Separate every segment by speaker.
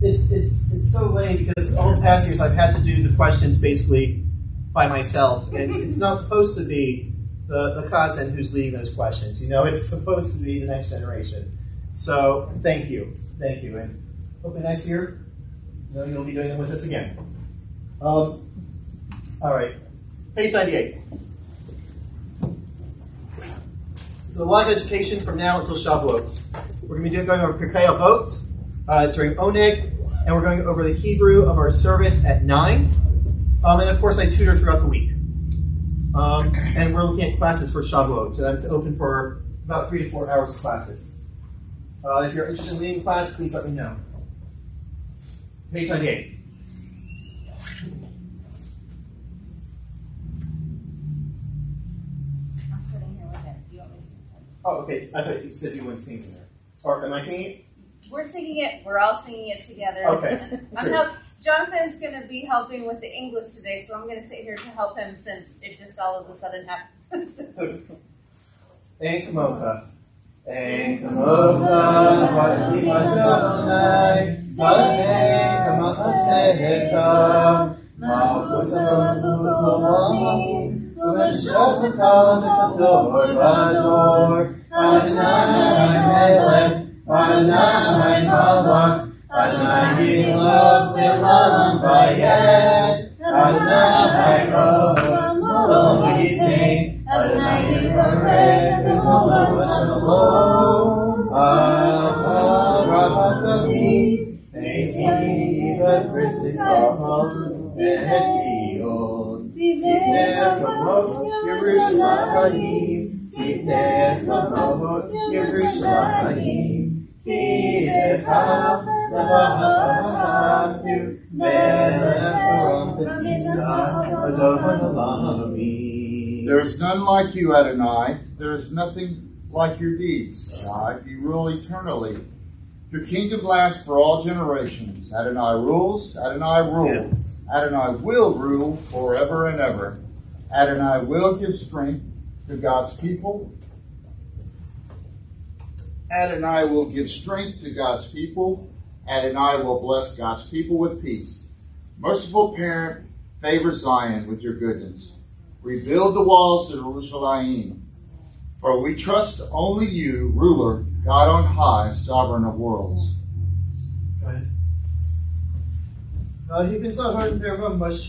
Speaker 1: it's it's it's so lame because all the past years I've had to do the questions basically by myself, and it's not supposed to be the the chazan who's leading those questions. You know, it's supposed to be the next generation. So thank you, thank you, and hopefully next year, you know, you'll be doing them with us again. Um, all right, page ninety-eight. So a lot of education from now until Shavuot. We're going to be going over Pirkei Avot uh, during Oneg, and we're going over the Hebrew of our service at 9. Um, and of course, I tutor throughout the week. Um, and we're looking at classes for Shavuot, and I'm open for about three to four hours of classes. Uh, if you're interested in leading class, please let me know. Page 98.
Speaker 2: I'm sitting here with him. Do you want me to?
Speaker 1: Oh, okay. I thought you said you weren't singing there. Or am I singing it?
Speaker 2: We're singing it. We're all singing it together.
Speaker 1: Okay.
Speaker 2: I'm help, Jonathan's going to be helping with the English today, so I'm going to sit here to help him since it just all of a sudden happened.
Speaker 1: Ein kamocha. Ein kamocha, v'alim Adonai, v'alim kamocha sehecha, malchut malchut olamim, u'meshotcha v'kador v'ador, Adonai melech, Adonai malach, Adonai yilach v'lam v'yed, Adonai rosh, lo yitain, Adonai yivarech, v'tolach shalom, Eitiv v'pritikacham, v'etzion, Tivnei kamot Yerushalayim, Tivnei kamot Yerushalayim, Ki echad levahavnu,
Speaker 3: There is none like you, Adonai. There is nothing like your deeds, Adonai. You rule eternally. Your kingdom lasts for all generations. Adonai rules. Adonai rules. Adonai will rule forever and ever. Adonai will give strength to God's people. Adonai will give strength to God's people. Adonai will bless God's people with peace. Merciful parent, favor Zion with your goodness. Rebuild the walls of Jerusalem. For we trust only you, ruler, God on high, sovereign of worlds.
Speaker 2: Moshe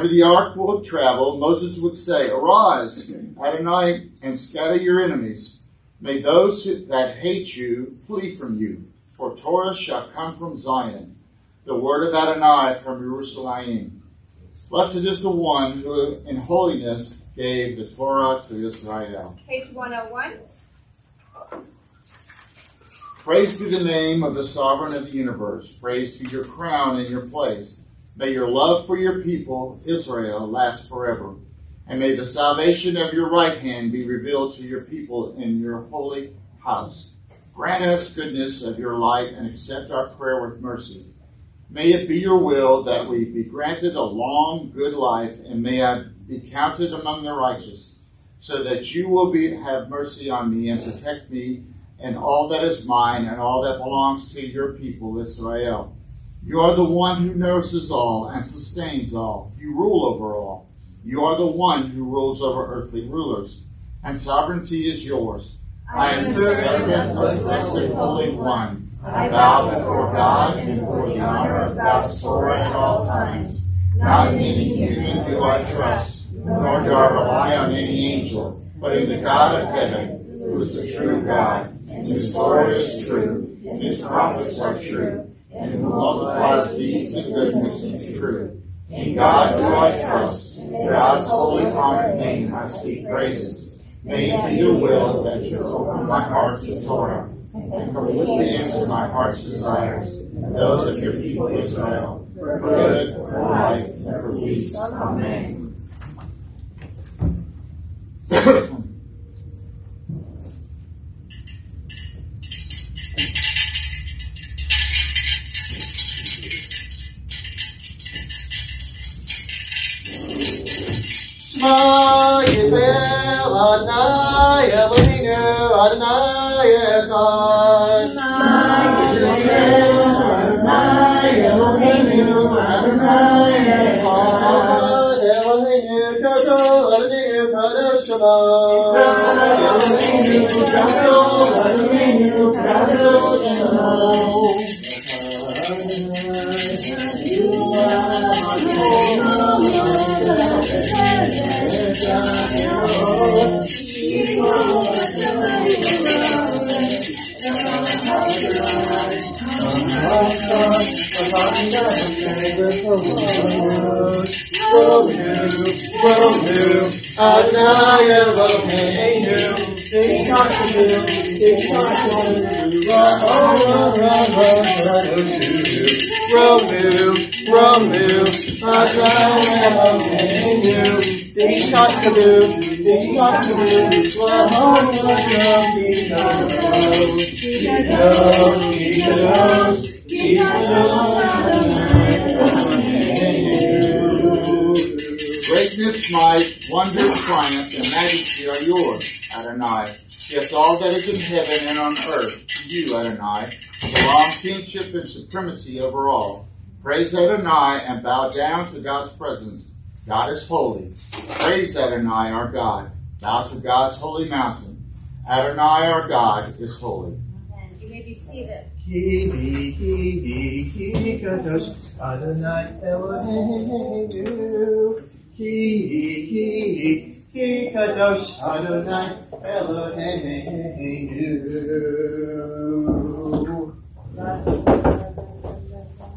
Speaker 3: Whenever the ark will travel, Moses would say, Arise, Adonai, and scatter your enemies. May those that hate you flee from you, for Torah shall come from Zion, the word of Adonai from Jerusalem. Blessed is the one who in holiness gave the Torah to Israel.
Speaker 2: Page 101.
Speaker 3: Praise be the name of the sovereign of the universe. Praise be your crown and your place. May your love for your people, Israel, last forever. And may the salvation of your right hand be revealed to your people in your holy house. Grant us goodness of your light and accept our prayer with mercy. May it be your will that we be granted a long, good life, and may I be counted among the righteous, so that you will be, have mercy on me and protect me and all that is mine and all that belongs to your people, Israel. You are the one who nurses all and sustains all. You rule over all. You are the one who rules over earthly rulers, and sovereignty is yours. I am the second blessed Holy One. I bow before God and before the honor of God's Torah at all times. Not in any human do I trust, nor do I rely on any angel, but in the God of heaven, who is the true God, and whose Torah is true, and whose prophets are true, and who multiplies deeds of goodness and truth. In In God do I trust. In God's holy honored name I speak praises. May it be your will that you open my heart to Torah and completely answer my heart's desires and those of your people Israel for good, for life, and for peace. Amen.
Speaker 1: Shema Yisrael Adonai Eloheinu Adonai Echad. Echad Eloheinu Gadol Adonai Kadosh Adonai Eloheinu Echad Romu, Romu, Adonai Eloheinu Echad Kabu, Echad Kabu,
Speaker 3: Greatness, might, wonder, triumph, and majesty are yours, Adonai. Yes, all that is in heaven and on earth, to you, Adonai, belong kingship and supremacy over all. Praise Adonai and bow down to God's presence. God is holy. Praise Adonai, our God. Bow to God's holy mountain. Adonai, our God, is holy.
Speaker 4: And you may be seated.
Speaker 1: He, he, he, he, kadosh, Adonai Eloheinu. He, he, he, he, kadosh, Adonai Eloheinu.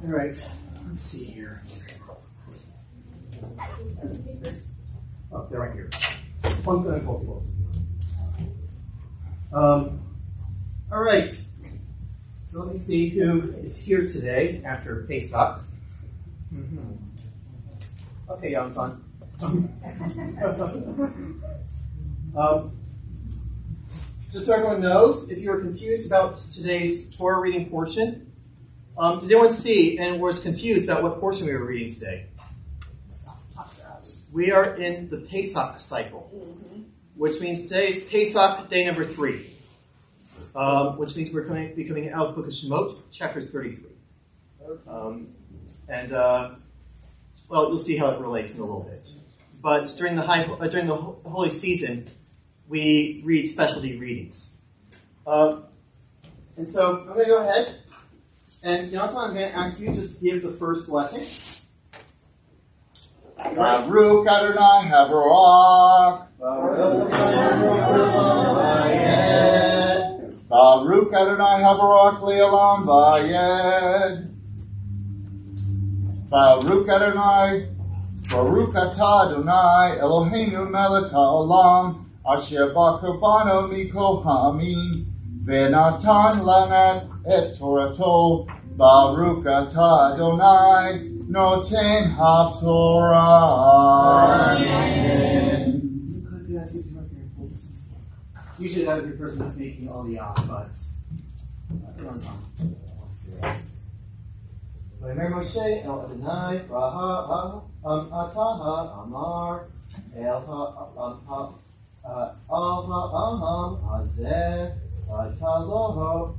Speaker 1: All right, let's see here. Oh, they're right here. One, hold close. Um, all right. So let me see who is here today after Pesach. Mhm. Okay, Yonatan. um, just so everyone knows, if you were confused about today's Torah reading portion, um, did anyone see and was confused about what portion we were reading today? We are in the Pesach cycle, which means today is Pesach day number three um, which means we're coming, be coming out of the book of Shemot, chapter 33. Um, and, uh, well, you'll see how it relates in a little bit. But during the, high, uh, during the holy season, we read specialty readings. Um, and so I'm going to go ahead. And Yonatan, I'm going to ask you just to give the first blessing.
Speaker 3: Baruch Adonai. Baruch Adonai Havarach Le'olam Vayed. Baruch Adonai, Baruch Atah Adonai Eloheinu Melech HaOlam Asher Ba'Karbano Mikohamim Ve'natan Lanat Et Torato Baruch Atah Adonai Noten HaTorah Amen.
Speaker 1: Is it good? Could I ask you to come up here and hold this one? Usually that would be the person that's making all the odds, but uh, on. Vaymer Moshe el Adonai Raha Am Ataha Amar El Ha Al Ataloho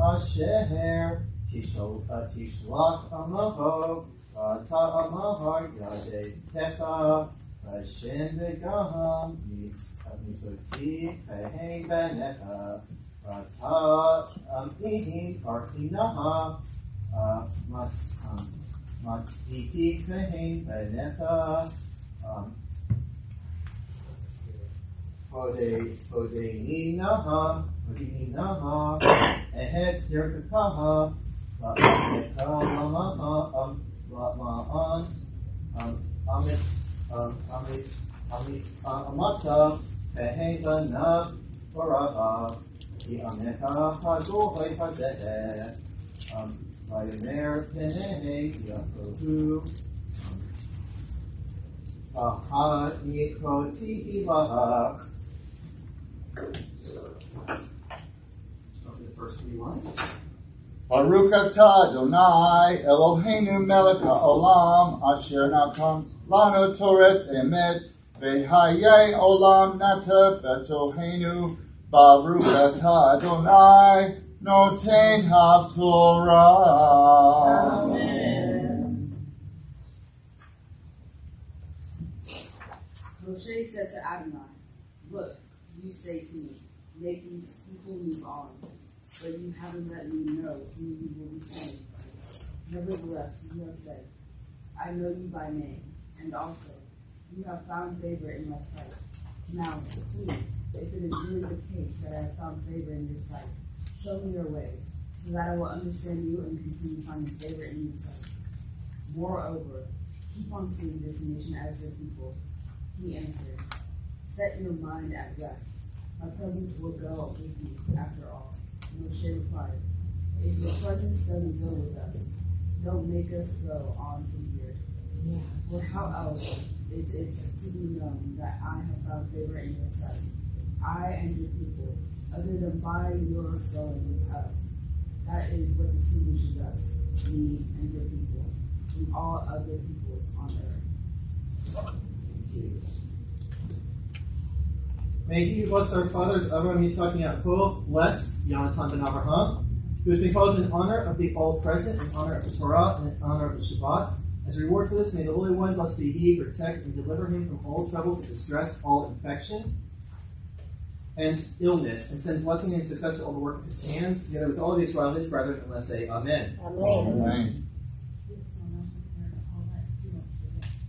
Speaker 1: Asher Tishol Tishlach Amaho Hashem v'gaham mitzvoti pehei benecha Rata amihi kartinaha Matsiti pehei benecha Hodeinaha Hodeinaha Ehet yirkakaha La'aneka la'ma'an La'ma'an Amitz amit, amit, amata, pehengana, varaha, ki ameha hazohoi hazeh, um, vayomer pene yakohu, aha nikoti ilahak. Over the first three lines.
Speaker 3: Baruch atah Adonai Eloheinu melech haolam asher natan lanu toret emet v'hayei olam nata betohenu Baruch atah Adonai noten haTorah. Amen.
Speaker 5: Moshe said to Adonai, Look, you say to me, make these people move on, but you haven't let me know who you will be sending. Nevertheless, you have said, I know you by name, and also, you have found favor in my sight. Now, please, if it is really the case that I have found favor in your sight, show me your ways, so that I will understand you and continue finding favor in your sight. Moreover, keep on seeing this nation as your people. He answered, Set your mind at rest. My presence will go with you after all. Moshe replied, If your presence doesn't go with us, don't make us go on from here. For how else is it to be known that I have found favor in your sight, I and your people, other than by your going with us? That is what distinguishes us, me and your people, from all other peoples on earth.
Speaker 1: May he who blessed our fathers, Abraham, Yitzhak, Yaakov, bless Yonatan ben Avraham, who has been called in honor of the all-present, in honor of the Torah, and in honor of the Shabbat. As a reward for this, may the Holy One, bless be He, protect and deliver him from all troubles and distress, all infection and illness, and send blessing and success to all the work of His hands, together with all of His while His brethren, and let's say Amen.
Speaker 3: Amen. amen.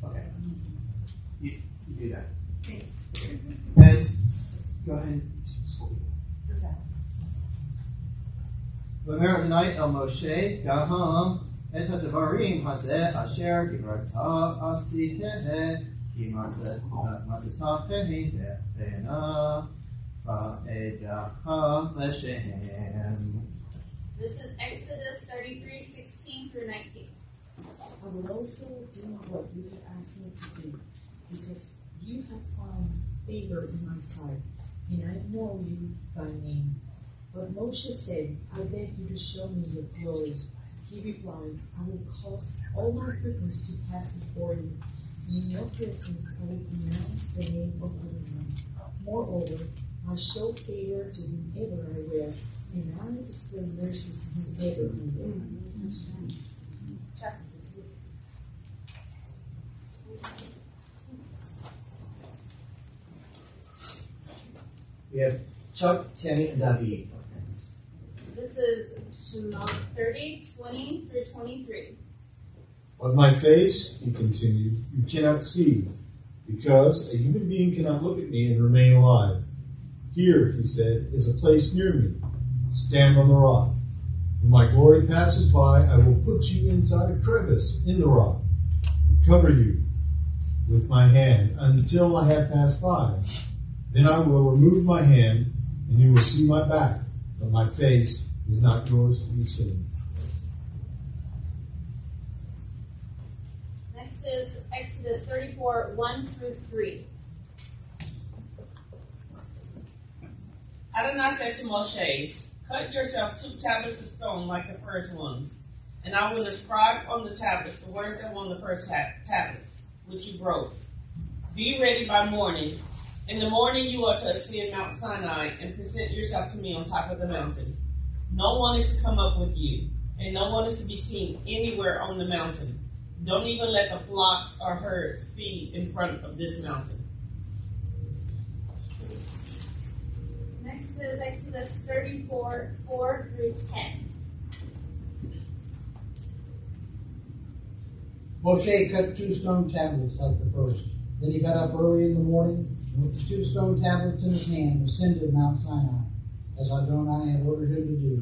Speaker 1: Okay. You, you do that. And go ahead. V'mer night El Moshe Gaham את הדברים הזה אשר דיברת עשיתה, כי מצאת חן בעינה בעדך לשם.
Speaker 2: This is Exodus 33, 16 through 19.
Speaker 6: I will also do what you have asked me to do, because you have found favor in my sight, and I know you by name. But Moshe said, I beg you to show me your glory. He replied, I will cause all my goodness to pass before you. In your presence I will pronounce the name of the Adonai. Moreover, I show favor to whomever I will, and I will display mercy to whomever I will.
Speaker 1: We have Chuck, Tammy, and David.
Speaker 2: This is Shemot 30, 20 through 23.
Speaker 7: On my face, he continued, you cannot see, because a human being cannot look at me and remain alive. Here, he said, is a place near me. Stand on the rock. When my glory passes by, I will put you inside a crevice in the rock and cover you with my hand until I have passed by. Then I will remove my hand, and you will see my back, but my face is not yours to be seen.
Speaker 2: Next is Exodus 34, 1 through 3.
Speaker 8: Adonai said to Moshe, Cut yourself two tablets of stone like the first ones, and I will inscribe on the tablets the words that were on the first tab- tablets, which you broke. Be ready by morning. In the morning you are to ascend Mount Sinai and present yourself to me on top of the mountain. No one is to come up with you, and no one is to be seen anywhere on the mountain. Don't even let the flocks or herds feed in front of this mountain.
Speaker 2: Next is Exodus 34, 4 through 10.
Speaker 9: Moshe cut two stone tablets like the first. Then he got up early in the morning, and with the two stone tablets in his hand, ascended Mount Sinai, as Adonai had ordered him to do.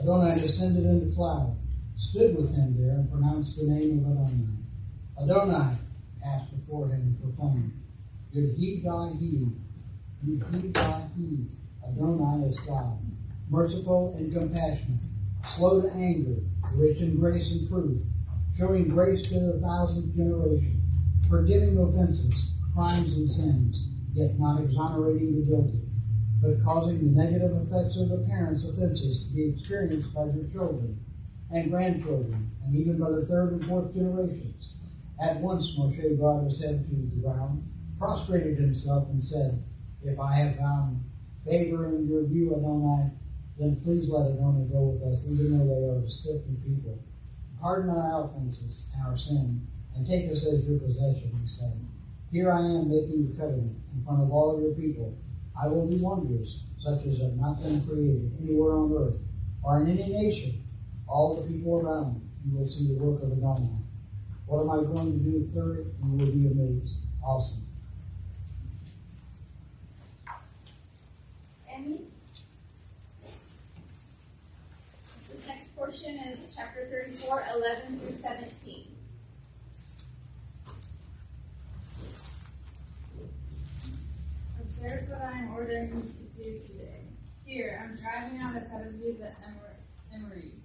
Speaker 9: Adonai descended in the cloud, stood with him there, and pronounced the name of Adonai. Adonai, passed before him and proclaimed, Yud thy he, Yud thy he, Adonai is God, merciful and compassionate, slow to anger, rich in grace and truth, showing grace to the thousandth generation, forgiving offenses, crimes, and sins, yet not exonerating the guilty, but causing the negative effects of the parents' offenses to be experienced by their children and grandchildren, and even by the third and fourth generations. At once Moshe brought his head to the ground, prostrated himself, and said, If I have found favor in your view, Adonai, then please let Adonai go with us, even though they are a stiff people. Pardon our offenses our sin, and take us as your possession, he said. Here I am making the covenant in front of all your people. I will do wonders such as have not been created anywhere on earth or in any nation. All the people around you will see the work of Adonai. What am I going to do third? You will be amazed. Awesome.
Speaker 2: Emmy? This next portion is chapter 34, 11 through 17. Observe what I am ordering you to do today. Here, I'm driving out of you the Emery,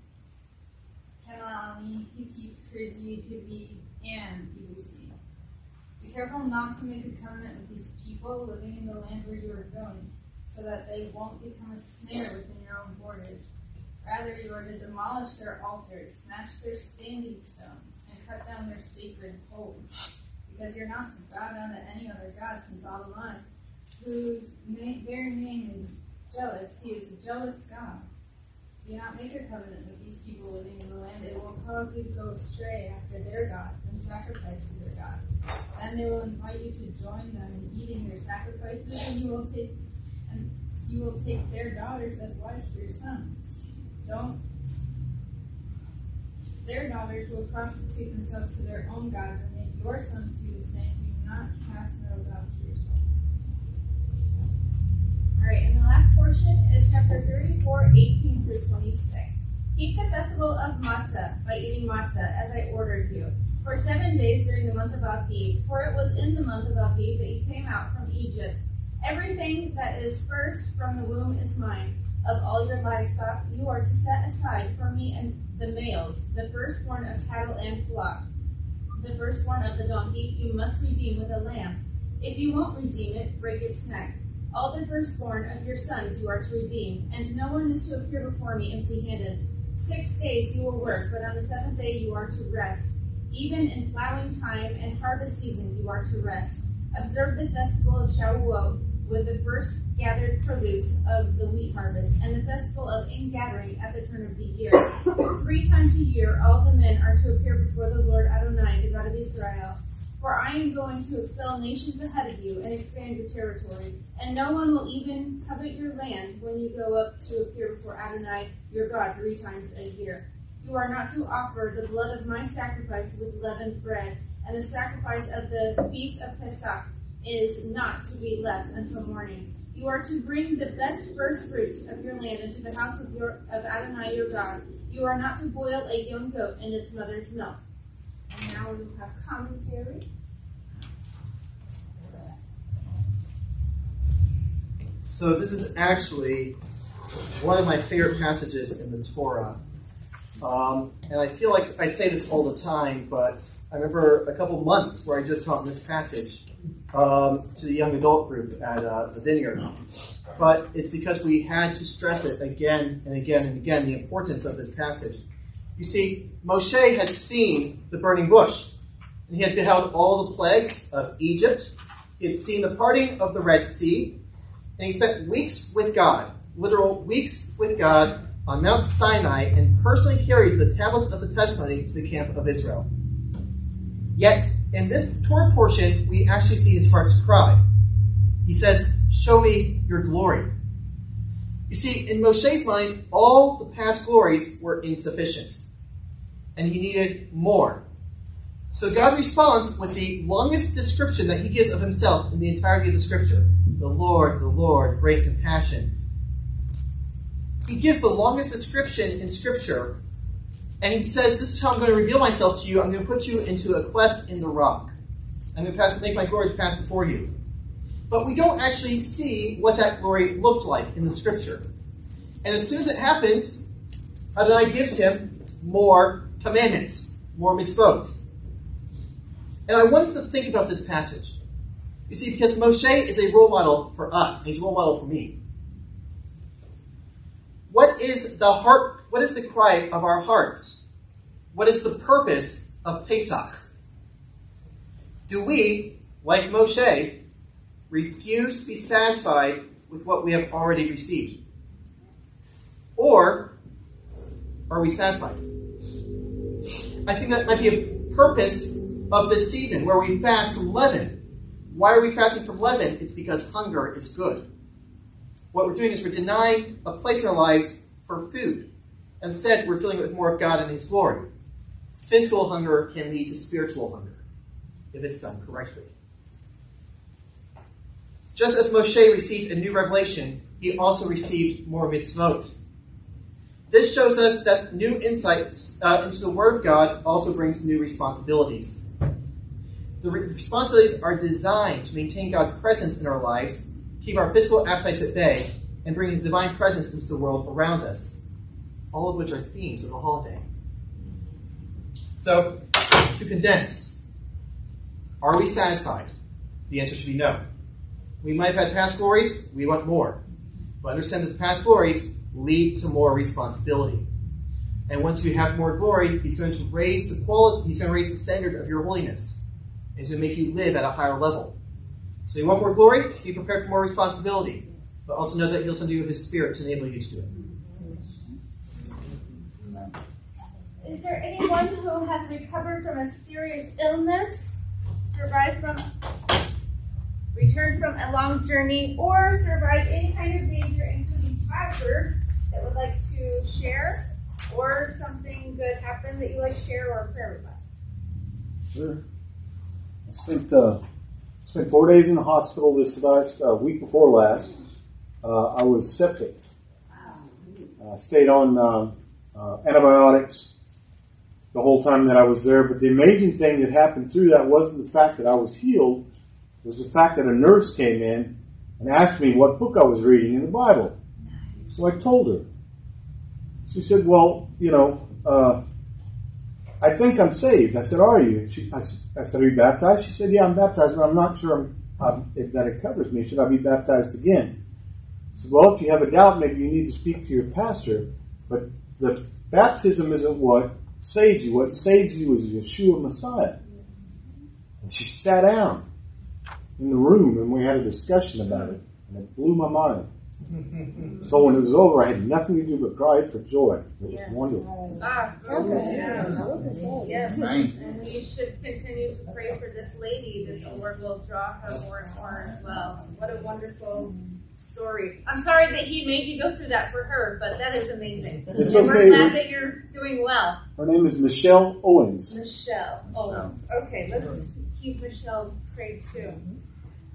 Speaker 2: Tenalani, Hittite, Krizzi, Hivi, and Yebusi. Be careful not to make a covenant with these people living in the land where you are going so that they won't become a snare within your own borders. Rather, you are to demolish their altars, snatch their standing stones, and cut down their sacred poles. Because you're not to bow down to any other god since Adonai, whose name, very name is jealous, he is a jealous God. Do not make a covenant with these people living in the land. It will cause you to go astray after their gods and sacrifice to their gods. Then they will invite you to join them in eating their sacrifices, and you will take and you will take their daughters as wives for your sons. Don't. Their daughters will prostitute themselves to their own gods and make your sons do the same. Do not cast no gods for yourself. All right, and the last portion is chapter 34, 18 through 26. Keep the festival of matzah by eating matzah as I ordered you for seven days during the month of Abib, for it was in the month of Abib that you came out from Egypt. Everything that is first from the womb is mine. Of all your livestock, you are to set aside for me and the males, the firstborn of cattle and flock. The firstborn of the donkey you must redeem with a lamb. If you won't redeem it, break its neck. All the firstborn of your sons you are to redeem, and no one is to appear before me empty handed. Six days you will work, but on the seventh day you are to rest. Even in plowing time and harvest season you are to rest. Observe the festival of Shavuot with the first gathered produce of the wheat harvest, and the festival of ingathering at the turn of the year. Three times a year, all the men are to appear before the Lord Adonai, the God of Israel. For I am going to expel nations ahead of you and expand your territory, and no one will even covet your land when you go up to appear before Adonai, your God, three times a year. You are not to offer the blood of my sacrifice with leavened bread, and the sacrifice of the feast of Pesach is not to be left until morning. You are to bring the best first fruits of your land into the house of your of Adonai your God. You are not to boil a young goat in its mother's milk. And now we have commentary.
Speaker 1: So this is actually one of my favorite passages in the Torah. Um, and I feel like I say this all the time, but I remember a couple months where I just taught this passage um, to the young adult group at uh, the vineyard. But it's because we had to stress it again and again and again the importance of this passage. You see, Moshe had seen the burning bush, and he had beheld all the plagues of Egypt. He had seen the parting of the Red Sea, and he spent weeks with God, literal weeks with God, on Mount Sinai and personally carried the tablets of the testimony to the camp of Israel. Yet, in this Torah portion, we actually see his heart's cry. He says, Show me your glory. You see, in Moshe's mind, all the past glories were insufficient, and he needed more. So God responds with the longest description that he gives of himself in the entirety of the scripture the Lord, the Lord, great compassion. He gives the longest description in scripture, and he says, This is how I'm going to reveal myself to you. I'm going to put you into a cleft in the rock. I'm going to pass, make my glory pass before you. But we don't actually see what that glory looked like in the scripture. And as soon as it happens, Adonai gives him more commandments, more mitzvot. And I want us to think about this passage. You see, because Moshe is a role model for us, he's a role model for me. What is the heart? What is the cry of our hearts? What is the purpose of Pesach? Do we, like Moshe, refuse to be satisfied with what we have already received? Or are we satisfied? I think that might be a purpose of this season where we fast from leaven. Why are we fasting from leaven? It's because hunger is good. What we're doing is we're denying a place in our lives for food. Instead, we're filling it with more of God and His glory. Physical hunger can lead to spiritual hunger if it's done correctly. Just as Moshe received a new revelation, he also received more mitzvot. This shows us that new insights uh, into the Word of God also brings new responsibilities. The responsibilities are designed to maintain God's presence in our lives, keep our physical appetites at bay, and bring His divine presence into the world around us, all of which are themes of the holiday. So, to condense, are we satisfied? The answer should be no. We might have had past glories, we want more. But understand that the past glories lead to more responsibility. And once you have more glory, he's going to raise the quality, he's going to raise the standard of your holiness. He's going to make you live at a higher level. So you want more glory? Be prepared for more responsibility. But also know that he'll send you his spirit to enable you to do it.
Speaker 2: Is there anyone who has recovered from a serious illness, survived from, returned from a long journey, or survived any kind of danger, including childbirth, that would like to share, or something good happened that you like to share, or a prayer request?
Speaker 7: Sure. I spent uh, spent four days in the hospital this last uh, week before last. Uh, I was septic. I stayed on uh, uh, antibiotics the whole time that I was there. But the amazing thing that happened through that wasn't the fact that I was healed. It was the fact that a nurse came in and asked me what book I was reading in the Bible. So I told her. She said, "Well, you know." Uh, I think I'm saved. I said, Are you? She, I, I, said, Are you baptized? She said, Yeah, I'm baptized, but I'm not sure I'm, um, if that it covers me. Should I be baptized again? I said, Well, if you have a doubt, maybe you need to speak to your pastor. But the baptism isn't what saves you. What saves you is Yeshua Messiah. And she sat down in the room and we had a discussion about it. And it blew my mind. So when it was over, I had nothing to do but cry for joy. It was
Speaker 4: Yes.
Speaker 7: wonderful.
Speaker 4: Ah,
Speaker 2: Okay.
Speaker 4: Yes,
Speaker 3: Right.
Speaker 4: and we should continue to pray for this lady that the Lord will draw her more and more as well. What a wonderful story. I'm sorry that he made you go through that for her, but that is amazing.
Speaker 7: It's
Speaker 4: and we're glad that you're doing well.
Speaker 7: Her name is Michelle Owens.
Speaker 4: Michelle. Oh, okay. Let's keep Michelle prayed too.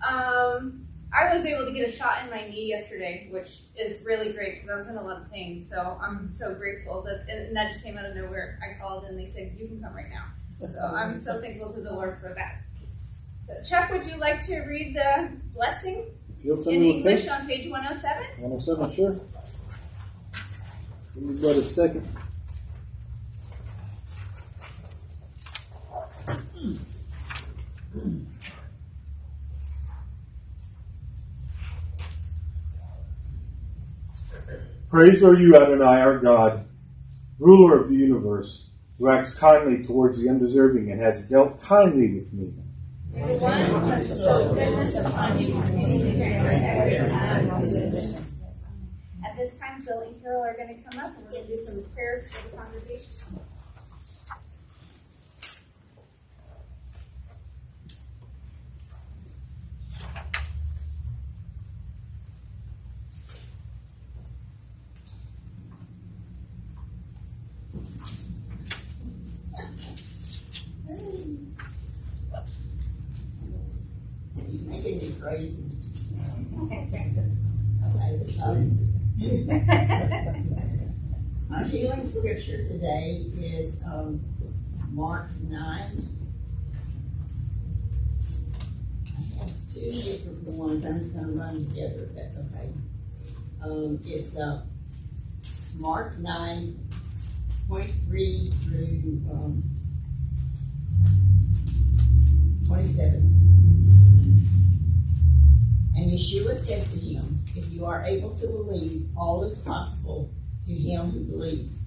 Speaker 4: Um, I was able to get a shot in my knee yesterday, which is really great because I was in a lot of pain. So I'm so grateful that, and that just came out of nowhere. I called and they said you can come right now. So I'm so thankful to the Lord for that. So Chuck, would you like to read the blessing
Speaker 7: If you'll tell
Speaker 4: in English
Speaker 7: page?
Speaker 4: on page 107?
Speaker 7: 107, sure. Give me about a second. Praised are you, Adonai, our God, ruler of the universe, who acts kindly towards the undeserving and has dealt kindly with me.
Speaker 4: At this time, Bill and Carol are going to come up and we're going to do some prayers for the congregation.
Speaker 10: He's making me crazy. Our healing scripture today is um, Mark 9, I have two different ones. I'm just gonna run together if that's okay. Um, it's, uh, Mark nine, point three through, um, twenty-seven. And Yeshua said to him, If you are able to believe, all is possible to him who believes.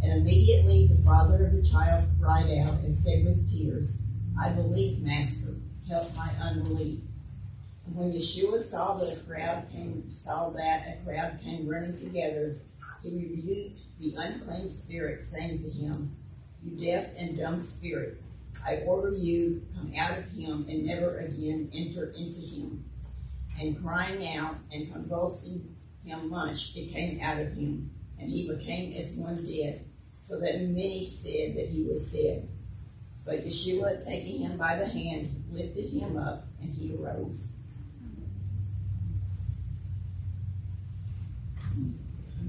Speaker 10: And immediately the father of the child cried out and said with tears, I believe, Master, help my unbelief. And when Yeshua saw that a crowd came, saw that a crowd came running together, he rebuked the unclean spirit, saying to him, You deaf and dumb spirit, I order you come out of him and never again enter into him. And crying out and convulsing him much, it came out of him, and he became as one dead, so that many said that he was dead. But Yeshua, taking him by the hand, lifted him up, and he arose.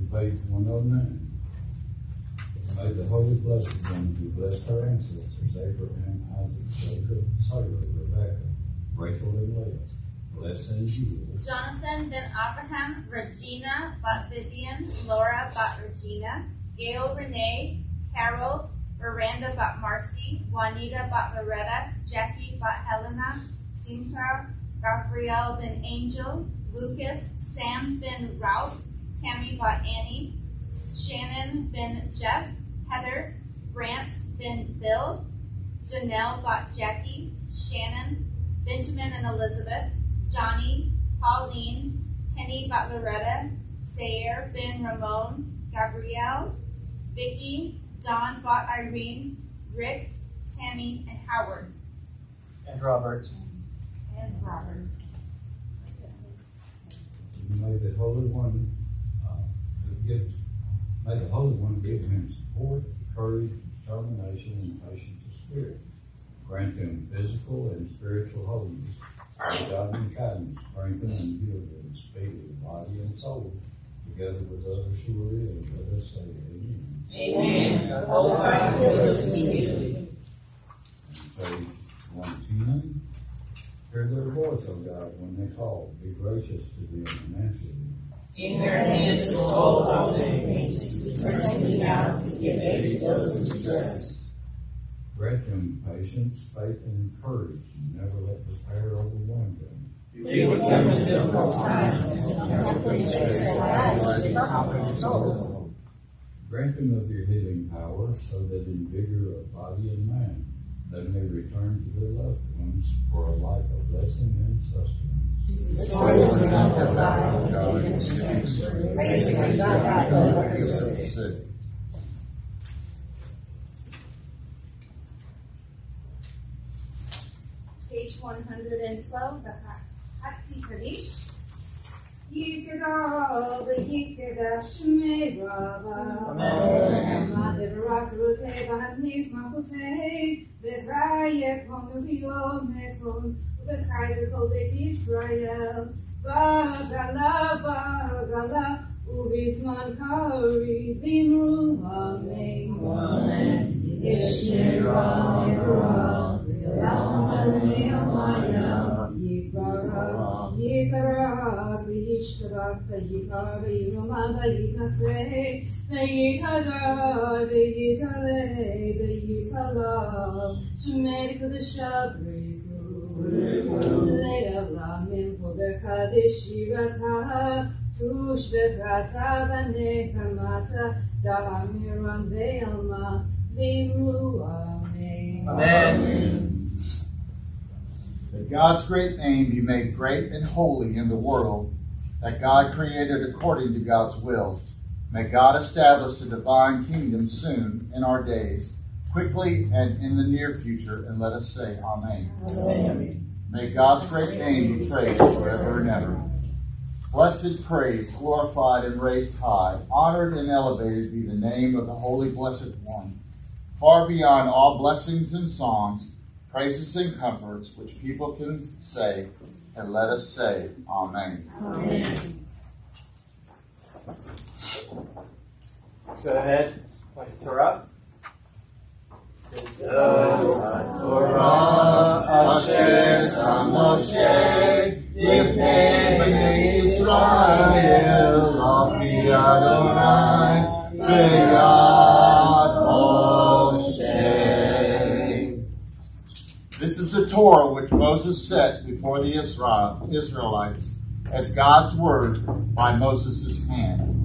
Speaker 11: One oh nine. May the Holy Blessed One who blessed our ancestors, Abraham, Isaac, Jacob, Sarah, Rebekah, Rachel, and Leah.
Speaker 2: Jonathan ben Abraham, Regina bat Vivian, Laura bat Regina, Gail Renee, Carol, Miranda bat Marcy, Juanita bat Loretta, Jackie bat Helena, Simcha, Gabrielle ben Angel, Lucas, Sam ben Ralph, Tammy bat Annie, Shannon ben Jeff, Heather, Grant ben Bill, Janelle bat Jackie, Shannon, Benjamin and Elizabeth, Johnny, Pauline, Penny bat Loretta, Sayer ben Ramon, Gabrielle, Vicky, Don bat Irene, Rick, Tammy, and Howard.
Speaker 1: And Robert.
Speaker 2: And Robert.
Speaker 11: May the Holy One uh, give, may the Holy One give him support, courage, determination, and patience of spirit. Grant him physical and spiritual holiness, godly kindness, strengthen and heal him speedily, body and soul, together with others who are ill. Let us say Amen.
Speaker 10: Amen. Hold tight, heal us speedily.
Speaker 11: Page one ten. Hear their voice, O God, when they call. Be gracious to them and answer them.
Speaker 10: In their hands is all our things, protecting out to give aid to those in distress.
Speaker 11: Grant them patience, faith, and courage, and never let despair overwhelm them.
Speaker 10: Be with them in difficult times, and never place their lives in confidence soul.
Speaker 11: Grant them of your healing power, so that in vigor of body and mind, they may return to their loved ones for a life of blessing and sustenance.
Speaker 10: Glory to God, the God of the strength. Praise to God, God, of the
Speaker 2: Page 112, the Hatzi Kaddish. Yikada, the Yikada, Shmei Rava.
Speaker 1: Amen.
Speaker 2: Ma'evarak Rute, Vahadnik Makute, V'chayek Hom V'yom Ekon, V'chay V'kol Bet Yisrael. V'gala, V'gala, Uvizman Kari, V'imru Amen. Amen. Tush Betrata, Vanekamata, Damiran, Veilma, Vimru, Amen.
Speaker 1: Amen.
Speaker 3: That God's great name be made great and holy in the world that God created according to God's will. May God establish the divine kingdom soon in our days, quickly and in the near future, and let us say Amen.
Speaker 10: Amen.
Speaker 3: May God's great name be praised forever and ever. Blessed, praised, glorified, and raised high, honored and elevated be the name of the Holy Blessed One, far beyond all blessings and songs, praises and comforts which people can say, and let us say, Amen.
Speaker 10: Amen.
Speaker 1: Let's go ahead. Point the Torah. It's the Torah asher
Speaker 3: Moshe, Lifnei Bnei Israel, Api Adonai, B'yad is the Torah which Moses set before the Israel, Israelites as God's word by Moses' hand.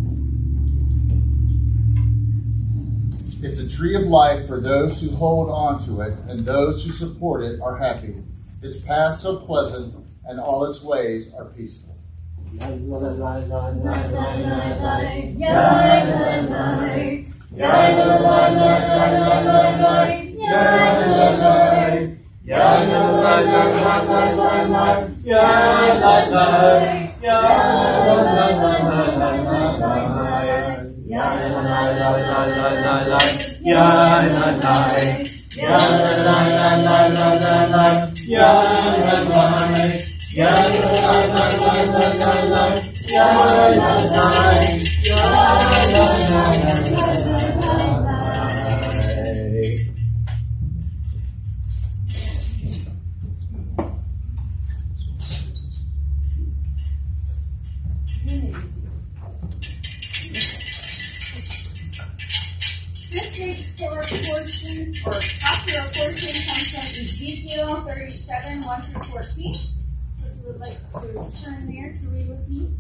Speaker 3: It's a tree of life for those who hold on to it, and those who support it are happy. Its paths so pleasant, and all its ways are peaceful.
Speaker 2: This 37 1 through 14. If you would like to turn there to read with me.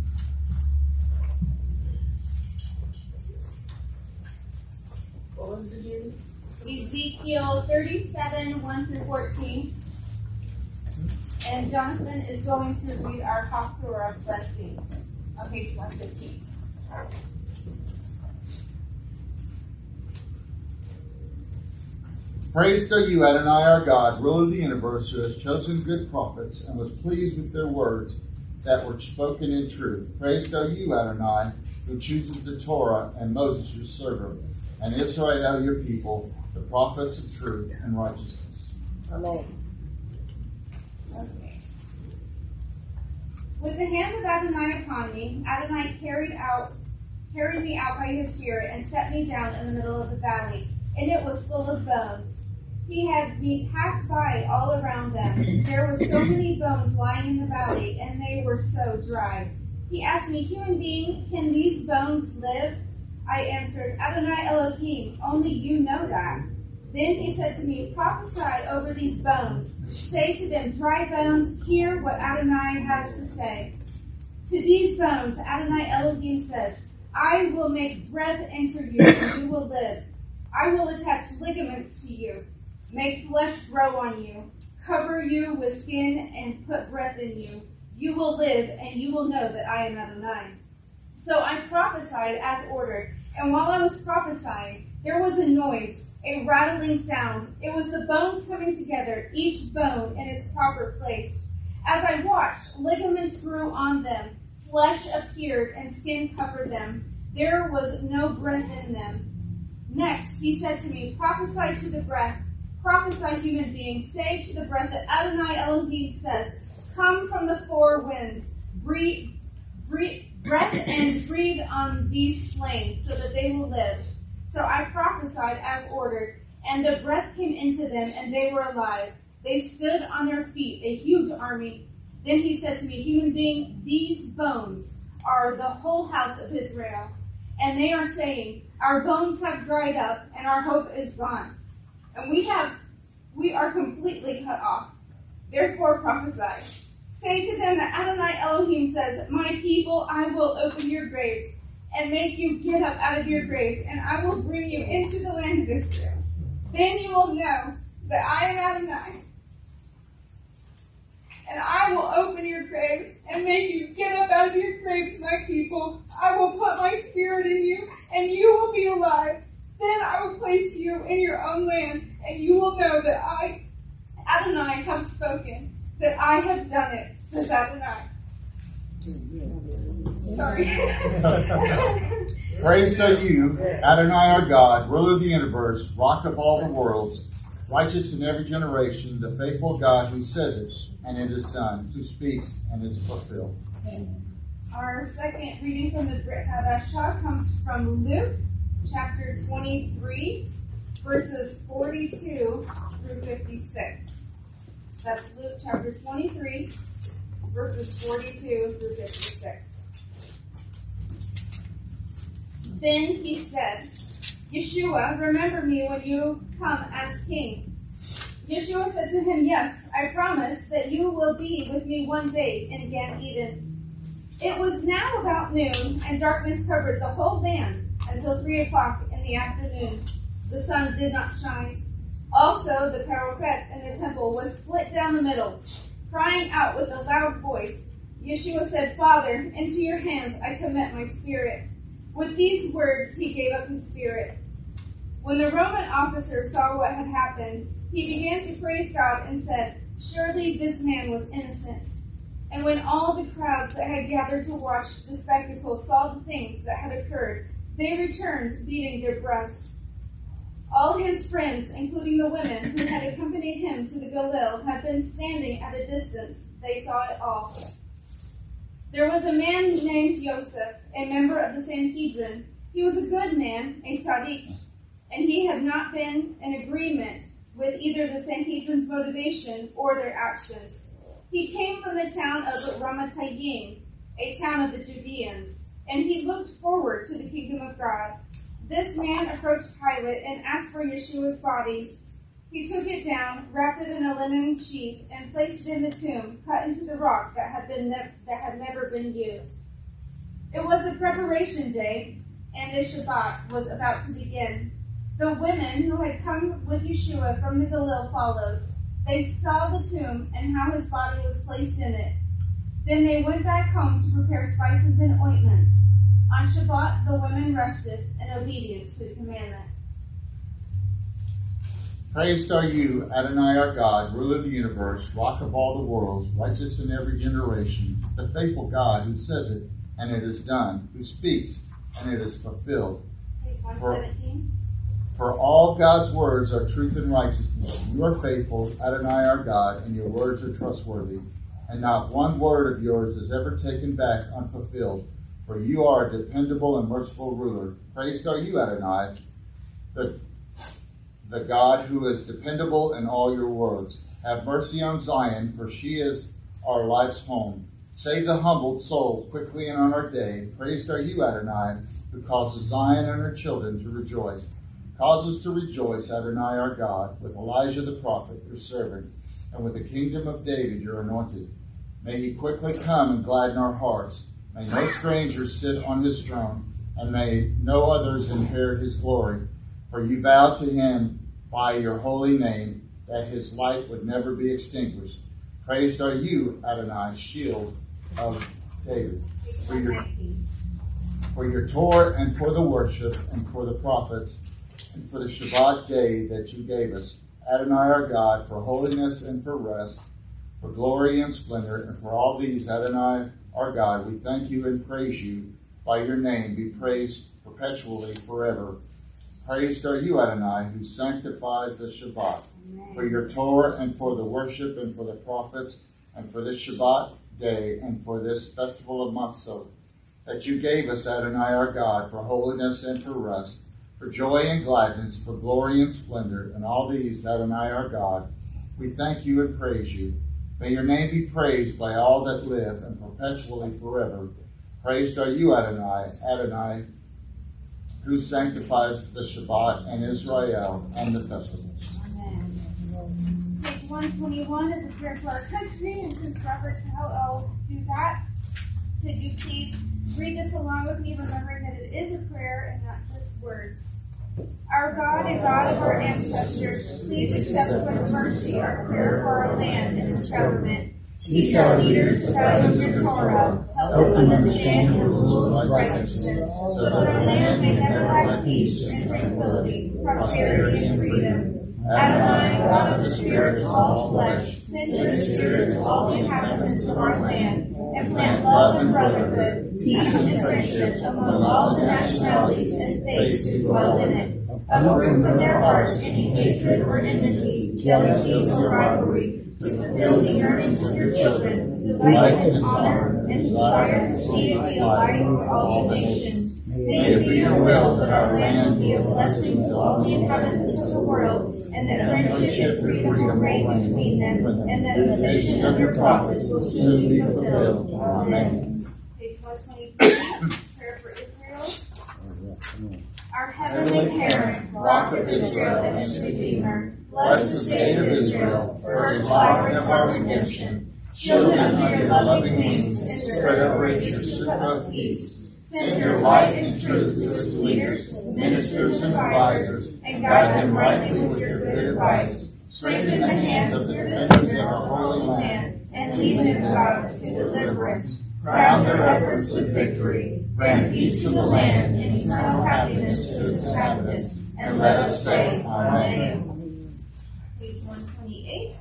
Speaker 8: What was?
Speaker 2: Ezekiel 37, 1 through 14. And Jonathan is going to read our Haftorah blessing on page 115.
Speaker 3: Praise to you, Adonai our God, ruler of the universe, who has chosen good prophets and was pleased with their words that were spoken in truth. Praise to you, Adonai, who chooses the Torah and Moses your servant, and Israel your people, the prophets of truth and righteousness.
Speaker 4: Amen.
Speaker 2: With the hands of Adonai upon me, Adonai carried out carried me out by his spirit and set me down in the middle of the valley, and it was full of bones. He had me pass by all around them. There were so many bones lying in the valley, and they were so dry. He asked me, Human being, can these bones live? I answered, Adonai Elohim, only you know that. Then he said to me, Prophesy over these bones. Say to them, Dry bones, hear what Adonai has to say. To these bones, Adonai Elohim says, I will make breath enter you, and you will live. I will attach ligaments to you, make flesh grow on you, cover you with skin, and put breath in you. You will live, and you will know that I am Adonai. So I prophesied as ordered, and while I was prophesying, there was a noise, a rattling sound. It was the bones coming together, each bone in its proper place. As I watched, ligaments grew on them, flesh appeared, and skin covered them. There was no breath in them. Next, he said to me, Prophesy to the breath, prophesy, human being, say to the breath that Adonai Elohim says, Come from the four winds, breathe, breathe, breath and breathe on these slain, so that they will live. So I prophesied as ordered, and the breath came into them, and they were alive. They stood on their feet, a huge army. Then he said to me, Human being, these bones are the whole house of Israel. And they are saying, Our bones have dried up, and our hope is gone. And we have we are completely cut off. Therefore prophesy. Say to them that Adonai Elohim says, My people, I will open your graves and make you get up out of your graves, and I will bring you into the land of Israel. Then you will know that I am Adonai. And I will open your graves and make you get up out of your graves, my people. I will put my spirit in you, and you will be alive. Then I will place you in your own land, will know that I, Adonai, have spoken, that I have done it, says Adonai. Sorry.
Speaker 3: Praise to you, Adonai our God, ruler of the universe, rock of all the worlds, righteous in every generation, the faithful God who says it, and it is done, who speaks, and it's fulfilled.
Speaker 2: Our second reading from the Brit Hadashah comes from Luke chapter 23, verses 42 through 56. That's Luke chapter 23, verses 42 through 56. Then he said, Yeshua, remember me when you come as king. Yeshua said to him, Yes, I promise that you will be with me one day in Gan Eden. It was now about noon, and darkness covered the whole land until three o'clock in the afternoon. The sun did not shine. Also, the parokhet in the temple was split down the middle. Crying out with a loud voice, Yeshua said, Father, into your hands I commit my spirit. With these words, he gave up his spirit. When the Roman officer saw what had happened, he began to praise God and said, Surely this man was innocent. And when all the crowds that had gathered to watch the spectacle saw the things that had occurred, they returned, beating their breasts. All his friends, including the women who had accompanied him to the Galil, had been standing at a distance. They saw it all. There was a man named Joseph, a member of the Sanhedrin. He was a good man, a tzaddik, and he had not been in agreement with either the Sanhedrin's motivation or their actions. He came from the town of Ramatayim, a town of the Judeans, and he looked forward to the kingdom of God. This man approached Pilate and asked for Yeshua's body. He took it down, wrapped it in a linen sheet, and placed it in the tomb cut into the rock that had been ne- that had never been used. It was the preparation day, and the Shabbat was about to begin. The women who had come with Yeshua from the Galil followed. They saw the tomb and how his body was placed in it. Then they went back home to prepare spices and ointments. On Shabbat, the women rested obedience to the commandment.
Speaker 3: Praised are you, Adonai our God, ruler of the universe, rock of all the worlds, righteous in every generation, the faithful God who says it, and it is done, who speaks, and it is fulfilled.
Speaker 2: 117.
Speaker 3: For all God's words are truth and righteousness. You are faithful, Adonai our God, and your words are trustworthy. And not one word of yours is ever taken back unfulfilled. For you are a dependable and merciful ruler. Praised are you, Adonai, the, the God who is dependable in all your words. Have mercy on Zion, for she is our life's home. Save the humbled soul quickly and on our day. Praised are you, Adonai, who causes Zion and her children to rejoice. Cause us to rejoice, Adonai our God, with Elijah the prophet, your servant, and with the kingdom of David, your anointed. May he quickly come and gladden our hearts. May no stranger sit on his throne, and may no others inherit his glory. For you vowed to him by your holy name that his light would never be extinguished. Praised are you, Adonai, shield of David. For your for your Torah and for the worship and for the prophets and for the Shabbat day that you gave us. Adonai our God, for holiness and for rest, for glory and splendor, and for all these, Adonai our God, we thank you and praise you. By your name be praised perpetually forever. Praised are you, Adonai, who sanctifies the Shabbat. For your Torah and for the worship and for the prophets and for this Shabbat day and for this festival of Matzot that you gave us, Adonai our God, for holiness and for rest, for joy and gladness, for glory and splendor, and all these, Adonai our God, we thank you and praise you. May your name be praised by all that live and perpetually forever. Praised are you, Adonai, Adonai, who sanctifies the Shabbat and Israel and the festivals.
Speaker 2: Amen. Page 121 is a prayer for our country, and since Robert's how I'll do that, could you please read this along with me, remembering that it is a prayer and not just words. Our God and God of our ancestors, please accept with mercy our prayers for our land and its government. Teach our leaders to value your Torah, help them understand your rules of righteousness, so that our land may never lack peace and tranquility, prosperity and freedom. Adonai, God of the spirits of all flesh, send your spirit to all the inhabitants of our land, and plant love and brotherhood, peace and friendship among all the nationalities and faiths who dwell in it. Uproot from their hearts any hatred or enmity, jealousy or rivalry, to fulfill the yearnings of your children, delight in honor, and desire to see it be a light for all nations. May it be your will that our land be a blessing to all the inhabitants of the world, and that friendship and freedom reign between them, and that the vision of your prophets will soon be fulfilled. Amen. Page 123, prayer for Israel. Our heavenly parent, rock of Israel and its redeemer, bless the state of Israel, first flower of our redemption. Shield them with your loving wings and spread your sukkah of peace. Send your light and truth to its leaders, ministers, and advisors, and guide them rightly with your good advice. Strengthen the hands of the defenders of our holy land, and lead them, God, to deliverance. Crown their efforts with victory. Grant peace to the land and eternal happiness to its inhabitants. And let us say, Amen. Page 128.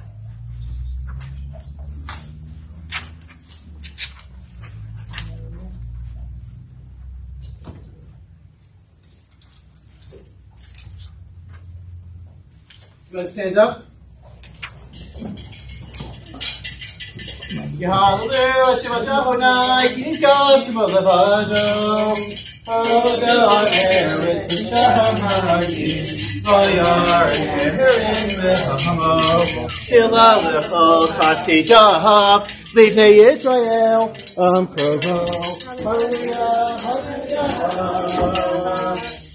Speaker 1: Go ahead and stand up. Hallelujah, Chimadona, King's God, Simalabano, Oda on Eretz, the Shahamagi, Vayar, Erin, Vehamo, Tila, Lecho, Chasidah, Livnei Israel, Um, Provo,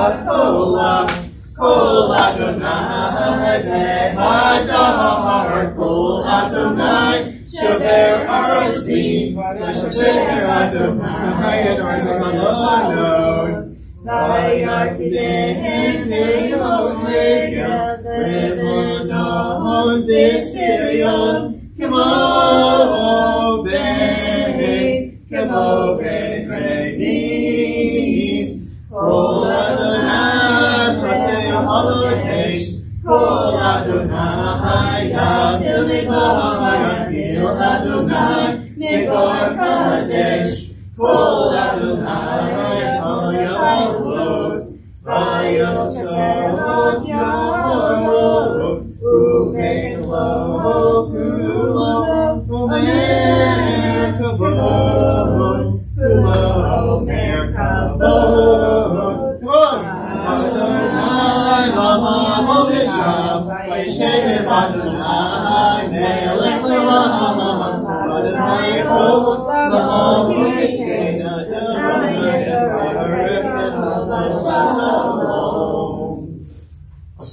Speaker 1: Adonai, Bartola, Kol Adonai, Behadar, Kol Adonai, Shaver Arasim, Shaver Adonai, Adonai Salon, Vayarkidehen, Omega, Lebanon, Desirion, Kemo, Ben, Kemo, Ben, Renim, Kadesh, Kol Adonai, Hayavot, Vayotot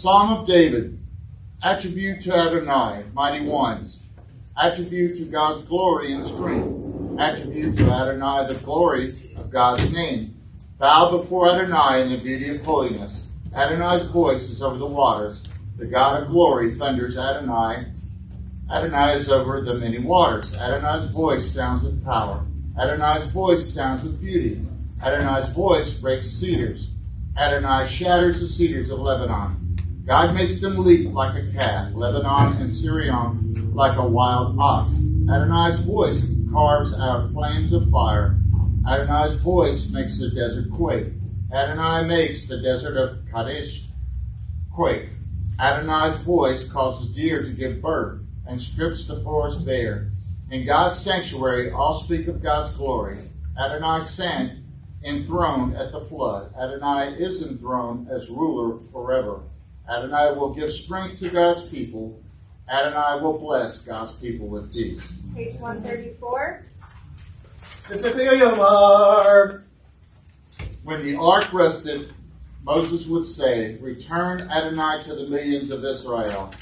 Speaker 3: Psalm of David. Attribute to Adonai, mighty ones. Attribute to God's glory and strength. Attribute to Adonai the glory of God's name. Bow before Adonai in the beauty of holiness. Adonai's voice is over the waters. The God of glory thunders Adonai. Adonai is over the many waters. Adonai's voice sounds with power. Adonai's voice sounds with beauty. Adonai's voice breaks cedars. Adonai shatters the cedars of Lebanon. God makes them leap like a calf, Lebanon and Sirion like a wild ox. Adonai's voice carves out flames of fire. Adonai's voice makes the desert quake. Adonai makes the desert of Kadesh quake. Adonai's voice causes deer to give birth and strips the forest bare. In God's sanctuary, all speak of God's glory. Adonai sat enthroned at the flood. Adonai is enthroned as ruler forever. Adonai will give strength to God's people. Adonai will bless God's people with peace.
Speaker 2: Page 134.
Speaker 1: Yomar.
Speaker 3: When the ark rested, Moses would say, Return Adonai to the millions of Israel.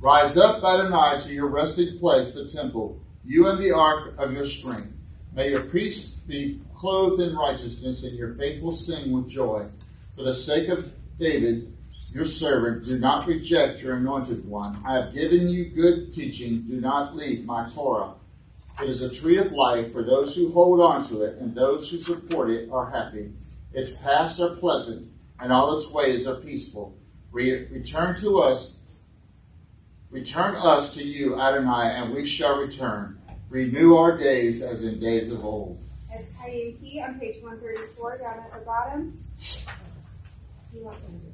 Speaker 3: Rise up, Adonai, to your resting place, the temple, you and the ark of your strength. May your priests be clothed in righteousness, and your faithful sing with joy. For the sake of David, your servant, do not reject your anointed one. I have given you good teaching. Do not leave my Torah. It is a tree of life for those who hold on to it, and those who support it are happy. Its paths are pleasant, and all its ways are peaceful. Re- return to us, return us to you, Adonai, and we shall return. Renew our days as in days of old.
Speaker 2: It's Kayuki on page 134 down at the bottom. You want to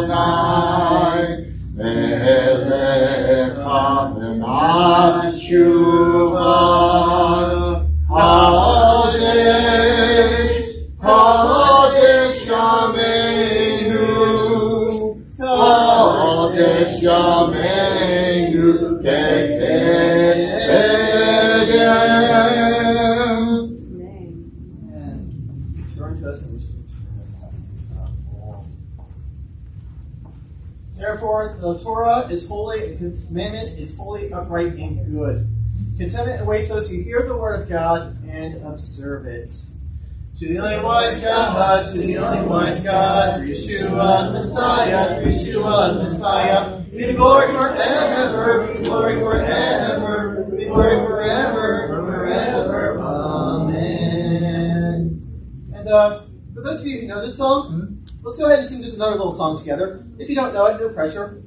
Speaker 3: Adonai
Speaker 1: Melecha v'mashuva Ha'odeh the Torah is holy, and commandment is holy, upright, and good. Contentment awaits those who hear the word of God and observe it. To the only wise God, to the only wise God, Yeshua the Messiah, Yeshua the Messiah, be the glory forever, be the glory forever, be the glory forever, forever. Amen. And uh, for those of you who know this song, let's go ahead and sing just another little song together. If you don't know it, no pressure.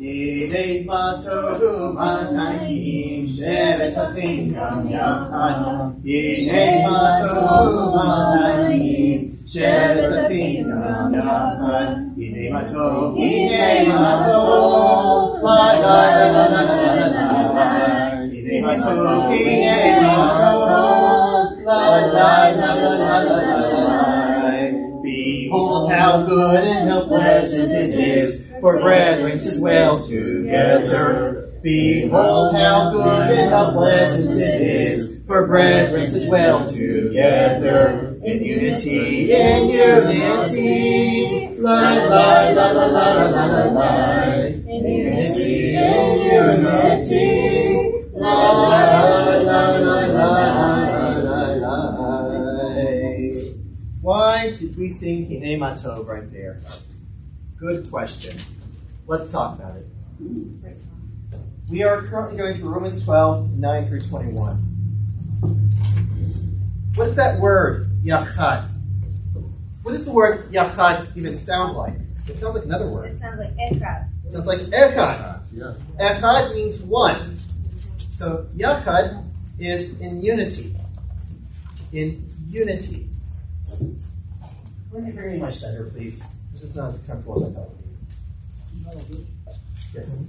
Speaker 1: Yidei Batoru Banaim Sheret Atim Gam Yachad Yidei Batoru Banaim Sheret Atim Gam Yachad Yidei Batoru Yidei Batoru La la la la la la la la Yidei Batoru Yidei Batoru La la la la la la la Behold how good and how pleasant it is for brethren to dwell together. Behold how good and how pleasant it is for brethren to dwell together in unity, in unity. La la la la la la la la la. In unity, in unity. La la la la la la Why did we sing Hine Matov right there? Good question. Let's talk about it. We are currently going through Romans 12, 9 through 21. What is that word, yachad? What does the word yachad even sound like? It sounds like another word.
Speaker 2: It sounds like echad.
Speaker 1: It sounds like echad.
Speaker 3: Yeah.
Speaker 1: Echad means one. So yachad is in unity. In unity. Let me bring me my shredder, please. This is not as comfortable as I thought it would be. Yes.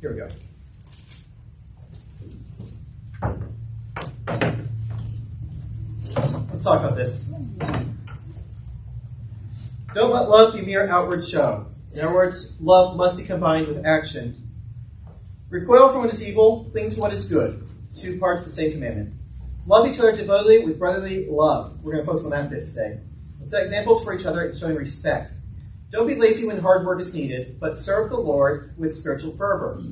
Speaker 1: Here we go. Let's talk about this. Don't let love be mere outward show. In other words, love must be combined with action. Recoil from what is evil, cling to what is good. Two parts of the same commandment. Love each other devotedly with brotherly love. We're going to focus on that bit today. Let's set examples for each other and showing respect. Don't be lazy when hard work is needed, but serve the Lord with spiritual fervor.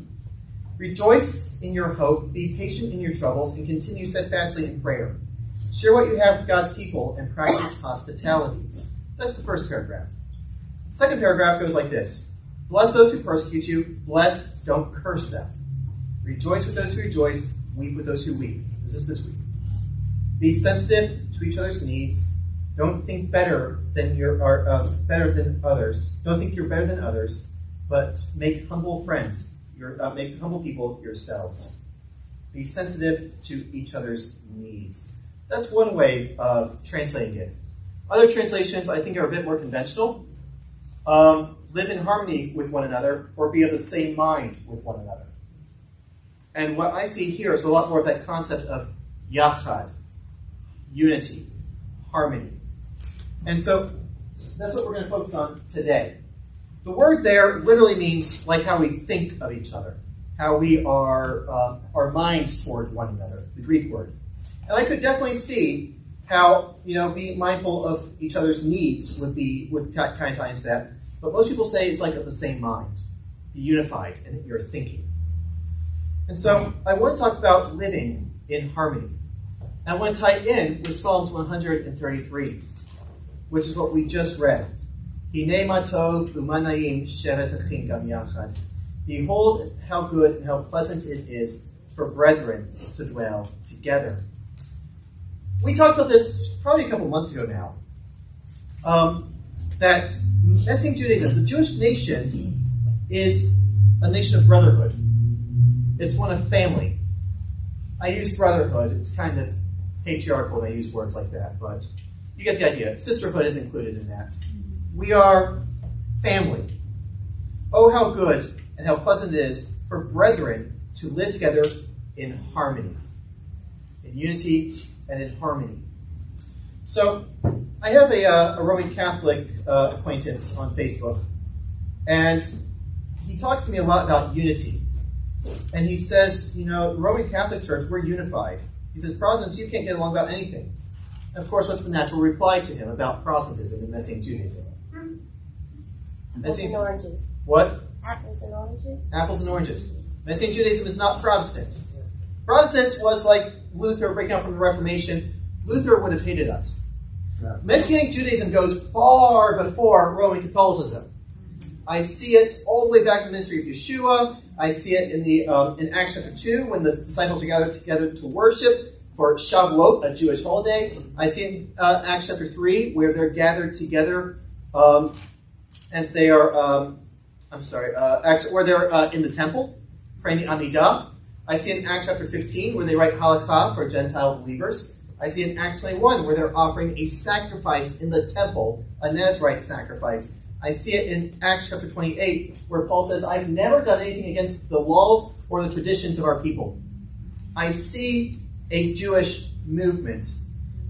Speaker 1: Rejoice in your hope, be patient in your troubles, and continue steadfastly in prayer. Share what you have with God's people and practice hospitality. That's the first paragraph. The second paragraph goes like this Bless those who persecute you, bless, don't curse them. Rejoice with those who rejoice, weep with those who weep. This is this week. Be sensitive to each other's needs. Don't think better than your are uh, better than others. Don't think you're better than others, but make humble friends. Your, uh, make humble people yourselves. Be sensitive to each other's needs. That's one way of translating it. Other translations, I think, are a bit more conventional. Um, live in harmony with one another, or be of the same mind with one another. And what I see here is a lot more of that concept of yachad, unity, harmony. And so that's what we're going to focus on today. The word there literally means like how we think of each other, how we are, uh, our minds toward one another, the Greek word. And I could definitely see how, you know, being mindful of each other's needs would be, would kind of tie into that. But most people say it's like of the same mind, be unified in your thinking. And so I want to talk about living in harmony. I want to tie in with Psalms 133, which is what we just read. Behold how good and how pleasant it is for brethren to dwell together. We talked about this probably a couple months ago now. Um, that Messianic Judaism, the Jewish nation, is a nation of brotherhood. It's one of family. I use brotherhood. It's kind of patriarchal when I use words like that, but you get the idea. Sisterhood is included in that. We are family. Oh, how good and how pleasant it is for brethren to live together in harmony, in unity and in harmony. So, I have a, uh, a Roman Catholic uh, acquaintance on Facebook, and he talks to me a lot about unity. And he says, you know, the Roman Catholic Church, we're unified. He says, Protestants, you can't get along about anything. And of course, what's the natural reply to him about Protestantism and Messianic Judaism?
Speaker 12: Hmm. Apples and oranges.
Speaker 1: What?
Speaker 12: Apples and oranges.
Speaker 1: Apples and oranges. Messianic Judaism is not Protestant. Protestant was like Luther breaking out from the Reformation. Luther would have hated us. Yeah. Messianic Judaism goes far before Roman Catholicism. I see it all the way back to the ministry of Yeshua. I see it in the um, in Acts chapter two when the disciples are gathered together to worship for Shavuot, a Jewish holiday. I see it in uh, Acts chapter three where they're gathered together um, and they are. Um, I'm sorry, uh, they're uh, in the temple praying the Amidah. I see in Acts chapter 15 where they write halakha for Gentile believers. I see in Acts 21 where they're offering a sacrifice in the temple, a Nazarite sacrifice. I see it in Acts chapter 28, where Paul says, I've never done anything against the laws or the traditions of our people. I see a Jewish movement.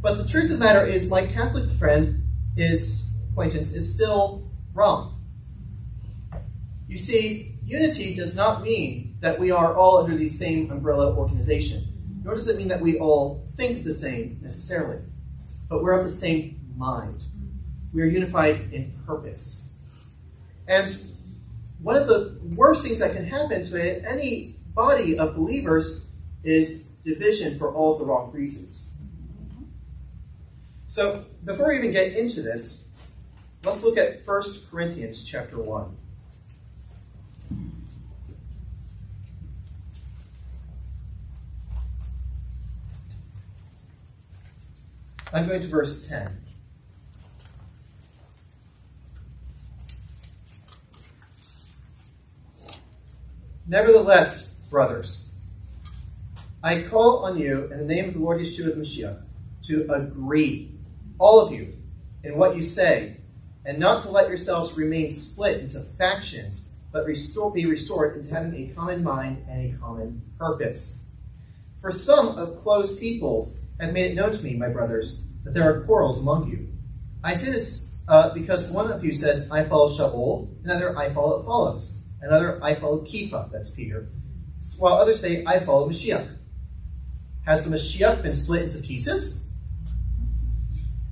Speaker 1: But the truth of the matter is, my Catholic friend, is acquaintance, is still wrong. You see, unity does not mean that we are all under the same umbrella organization, nor does it mean that we all think the same necessarily, but we're of the same mind. We are unified in purpose. And one of the worst things that can happen to any body of believers is division for all the wrong reasons. So, before we even get into this, let's look at 1 Corinthians chapter 1. I'm going to verse 10. Nevertheless, brothers, I call on you in the name of the Lord Yeshua the Mashiach to agree, all of you, in what you say, and not to let yourselves remain split into factions, but restore, be restored into having a common mind and a common purpose. For some of Chloe's peoples have made it known to me, my brothers, that there are quarrels among you. I say this uh, because one of you says, I follow Shaul, another, I follow Apollos Another, I follow Kepha, that's Peter. While others say, I follow Mashiach. Has the Mashiach been split into pieces?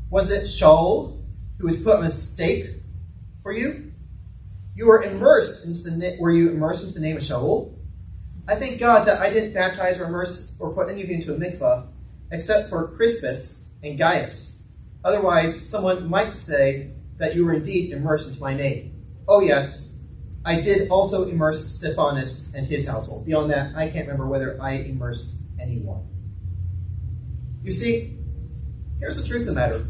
Speaker 1: Was it Shaul who was put on a stake for you? You were immersed into the were you immersed into the name of Shaul? I thank God that I didn't baptize or immerse or put any of you into a mikvah except for Crispus and Gaius. Otherwise, someone might say that you were indeed immersed into my name. Oh yes, I did also immerse Stephanas and his household. Beyond that, I can't remember whether I immersed anyone. You see, here's the truth of the matter.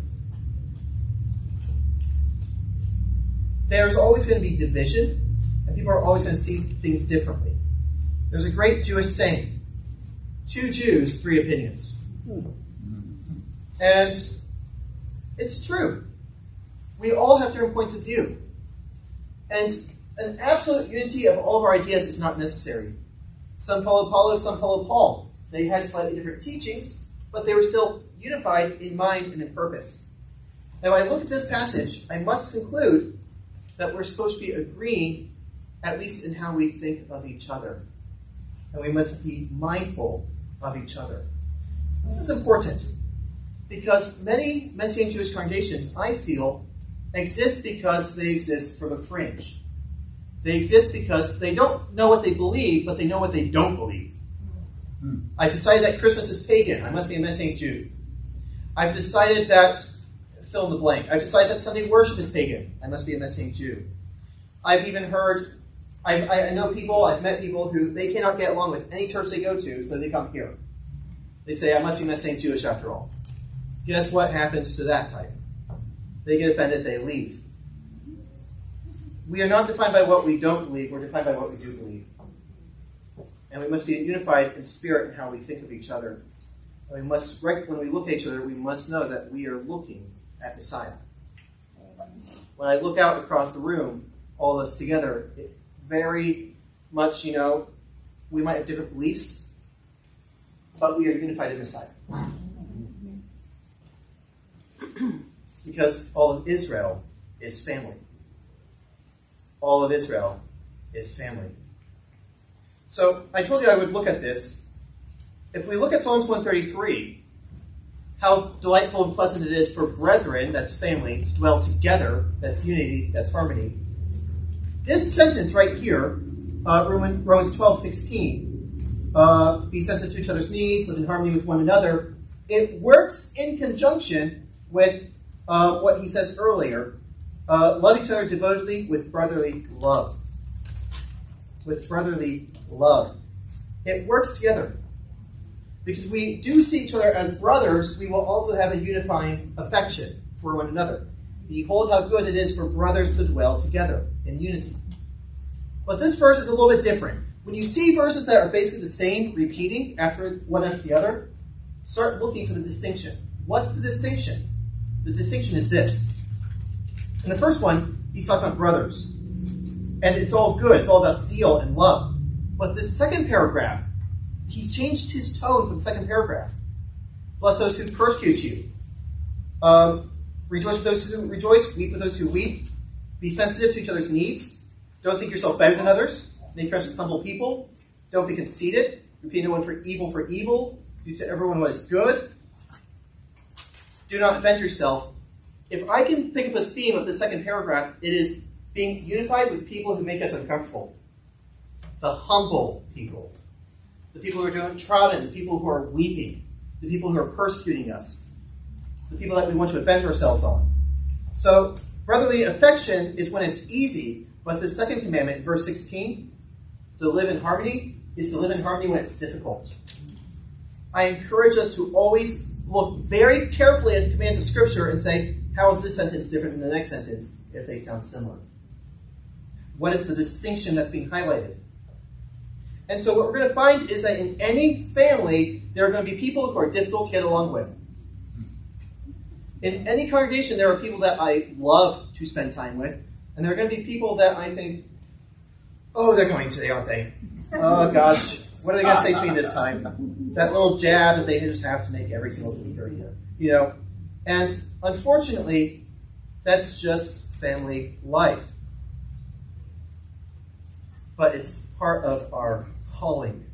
Speaker 1: There's always going to be division, and people are always going to see things differently. There's a great Jewish saying two Jews, three opinions. And it's true. We all have different points of view. And an absolute unity of all of our ideas is not necessary. Some followed Paulo, some followed Paul. They had slightly different teachings, but they were still unified in mind and in purpose. Now, I look at this passage, I must conclude that we're supposed to be agreeing, at least in how we think of each other. And we must be mindful of each other. This is important because many Messianic Jewish congregations, I feel, exist because they exist for the fringe. They exist because they don't know what they believe, but they know what they don't believe. Hmm. I've decided that Christmas is pagan. I must be a Messianic Jew. I've decided that, fill in the blank. I've decided that Sunday worship is pagan. I must be a Messianic Jew. I've even heard, I, I know people, I've met people who they cannot get along with any church they go to, so they come here. They say, I must be a Messianic Jewish after all. Guess what happens to that type? They get offended, they leave. We are not defined by what we don't believe, we're defined by what we do believe. And we must be unified in spirit in how we think of each other. And we must, when we look at each other, we must know that we are looking at Messiah. When I look out across the room, all of us together, it very much, you know, we might have different beliefs, but we are unified in Messiah. because all of Israel is family. All of Israel is family. So I told you I would look at this. If we look at Psalms 133, how delightful and pleasant it is for brethren, that's family, to dwell together, that's unity, that's harmony. This sentence right here, uh, Romans 12, 16, uh, be sensitive to each other's needs, live in harmony with one another, it works in conjunction with uh, what he says earlier uh, love each other devotedly with brotherly love. With brotherly love. It works together. Because we do see each other as brothers, we will also have a unifying affection for one another. Behold how good it is for brothers to dwell together in unity. But this verse is a little bit different. When you see verses that are basically the same, repeating after one after the other, start looking for the distinction. What's the distinction? The distinction is this. In the first one, he's talking about brothers. And it's all good. It's all about zeal and love. But the second paragraph, he changed his tone from the second paragraph. Bless those who persecute you. Um, rejoice with those who rejoice. Weep with those who weep. Be sensitive to each other's needs. Don't think yourself better than others. Make friends with humble people. Don't be conceited. Repay no one for evil for evil. Do to everyone what is good. Do not avenge yourself. If I can pick up a theme of the second paragraph, it is being unified with people who make us uncomfortable. The humble people. The people who are doing trodden, the people who are weeping, the people who are persecuting us, the people that we want to avenge ourselves on. So, brotherly affection is when it's easy, but the second commandment, verse 16, to live in harmony, is to live in harmony when it's difficult. I encourage us to always look very carefully at the commands of Scripture and say, how is this sentence different than the next sentence if they sound similar? What is the distinction that's being highlighted? And so, what we're going to find is that in any family, there are going to be people who are difficult to get along with. In any congregation, there are people that I love to spend time with, and there are going to be people that I think, oh, they're going today, aren't they? Oh, gosh, what are they going to say to me this time? That little jab that they just have to make every single week or year. You know? And unfortunately, that's just family life. But it's part of our calling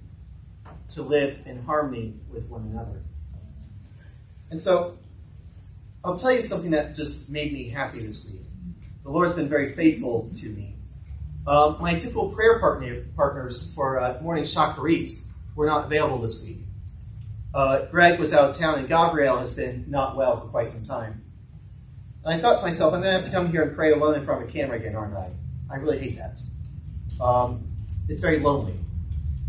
Speaker 1: to live in harmony with one another. And so, I'll tell you something that just made me happy this week. The Lord's been very faithful to me. Um, my typical prayer partner, partners for uh, morning shacharit were not available this week. Uh, Greg was out of town, and Gabriel has been not well for quite some time. And I thought to myself, I'm going to have to come here and pray alone in front of a camera again, aren't I? I really hate that. Um, it's very lonely.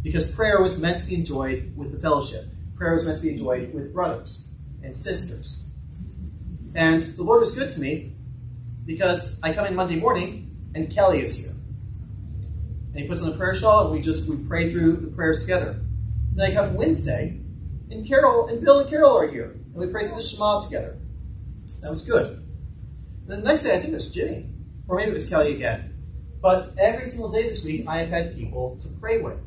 Speaker 1: Because prayer was meant to be enjoyed with the fellowship. Prayer was meant to be enjoyed with brothers and sisters. And the Lord was good to me because I come in Monday morning and Kelly is here. And he puts on a prayer shawl, and we just we pray through the prayers together. Then I come Wednesday, and Carol and Bill and Carol are here, and we pray through the Shema together. That was good. And then the next day, I think it was Jimmy, or maybe it was Kelly again. But every single day this week, I have had people to pray with,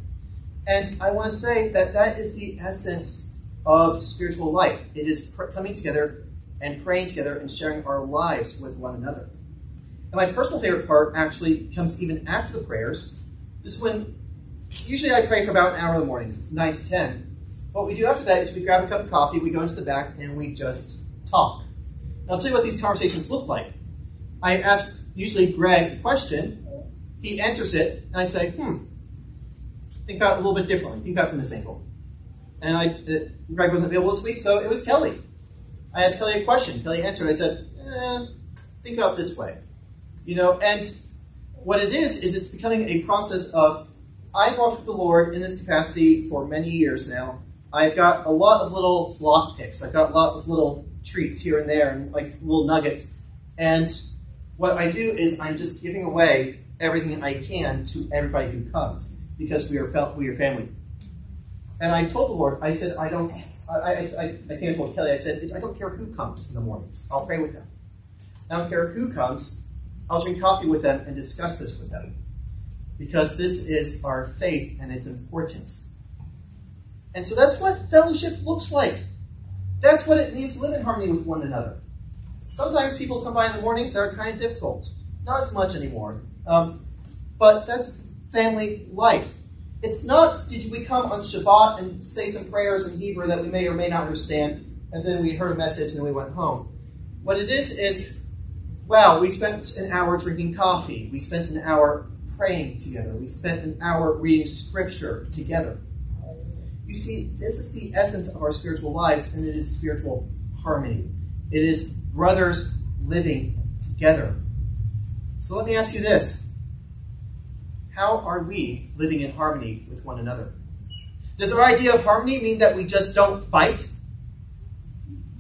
Speaker 1: and I want to say that that is the essence of spiritual life. It is coming together and praying together and sharing our lives with one another. And my personal favorite part actually comes even after the prayers. This is when usually I pray for about an hour in the mornings, 9 to 10. What we do after that is we grab a cup of coffee, we go into the back, and we just talk. I'll tell you what these conversations look like. I ask usually Greg a question, he answers it, and I say, hmm, think about it a little bit differently. Think about it from this angle. And I, uh, Greg wasn't available this week, so it was Kelly. I asked Kelly a question. Kelly answered. I said, eh, think about this way. You know, and what it is, is it's becoming a process of I've walked with the Lord in this capacity for many years now. I've got a lot of little lock picks. I've got a lot of little treats here and there and like little nuggets. And what I do is I'm just giving away everything I can to everybody who comes because we are felt we are family. And I told the Lord, I said, I don't I, I, I, told Kelly, I said, I don't care who comes in the mornings. I'll pray with them. I don't care who comes. I'll drink coffee with them and discuss this with them. Because this is our faith and it's important. And so that's what fellowship looks like. That's what it means to live in harmony with one another. Sometimes people come by in the mornings that are kind of difficult. Not as much anymore. Um, but that's family life. It's not did we come on Shabbat and say some prayers in Hebrew that we may or may not understand, and then we heard a message and then we went home. What it is is, well, we spent an hour drinking coffee. We spent an hour praying together. We spent an hour reading scripture together. You see, this is the essence of our spiritual lives, and it is spiritual harmony. It is brothers living together. So let me ask you this How are we living in harmony with one another? Does our idea of harmony mean that we just don't fight?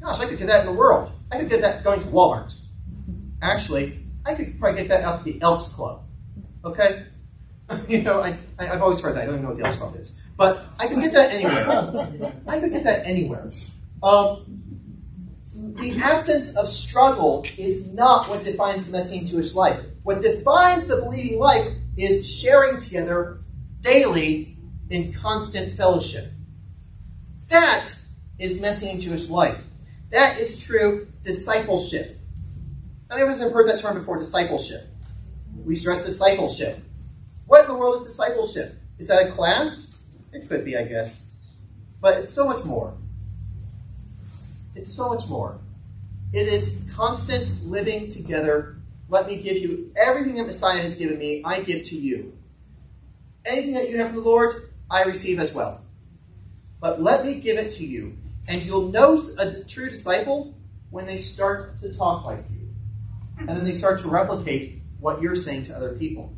Speaker 1: Gosh, I could get that in the world. I could get that going to Walmart. Actually, I could probably get that at the Elks Club. Okay? you know, I, I, have always heard that. I don't even know what the Elks Club is. But I could get that anywhere. I could get that anywhere. Um, the absence of struggle is not what defines the Messianic Jewish life. What defines the believing life is sharing together daily in constant fellowship. That is Messianic Jewish life. That is true discipleship. How many of us have heard that term before, discipleship? We stress discipleship. What in the world is discipleship? Is that a class? It could be, I guess. But it's so much more. It's so much more. It is constant living together. Let me give you everything that Messiah has given me, I give to you. Anything that you have from the Lord, I receive as well. But let me give it to you. And you'll know a true disciple when they start to talk like you. And then they start to replicate what you're saying to other people.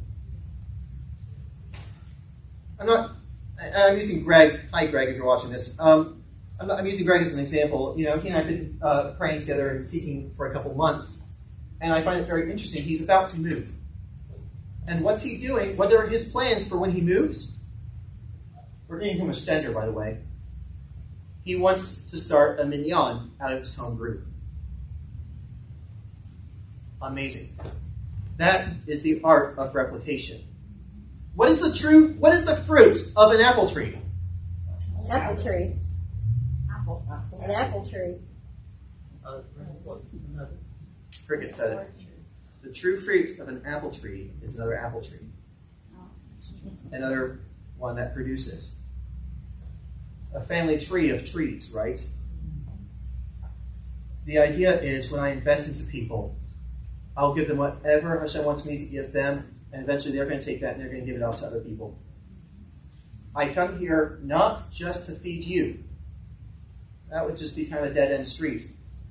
Speaker 1: I'm not, I'm using Greg. Hi, Greg, if you're watching this. Um, I'm, I'm, using Greg as an example. You know, he and I have been uh, praying together and seeking for a couple months, and I find it very interesting. He's about to move, and what's he doing? What are his plans for when he moves? We're getting him a shtender, by the way. He wants to start a minyan out of his home group. Amazing. That is the art of replication. What is the true? What is the fruit of an apple tree?
Speaker 12: Apple tree. Apple. An apple tree.
Speaker 1: Cricket said it. The true fruit of an apple tree is another apple tree. Another one that produces. A family tree of trees, right? The idea is when I invest into people, I'll give them whatever Hashem wants me to give them, and eventually they're going to take that and they're going to give it out to other people. I come here not just to feed you. That would just be kind of a dead end street.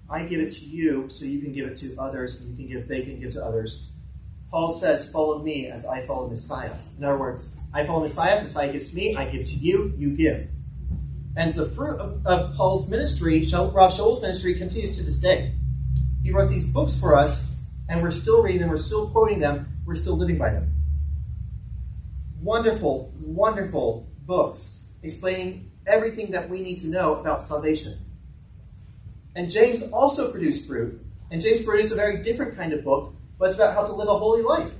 Speaker 1: I give it to you so you can give it to others, and you can give, they can give to others. Paul says, Follow me as I follow Messiah. In other words, I follow Messiah, Messiah gives to me, I give to you, you give. And the fruit of, of Paul's ministry, Rav Shaul's ministry, continues to this day. He wrote these books for us, and we're still reading them, we're still quoting them, we're still living by them. Wonderful, wonderful books explaining everything that we need to know about salvation. And James also produced fruit, and James produced a very different kind of book, but it's about how to live a holy life.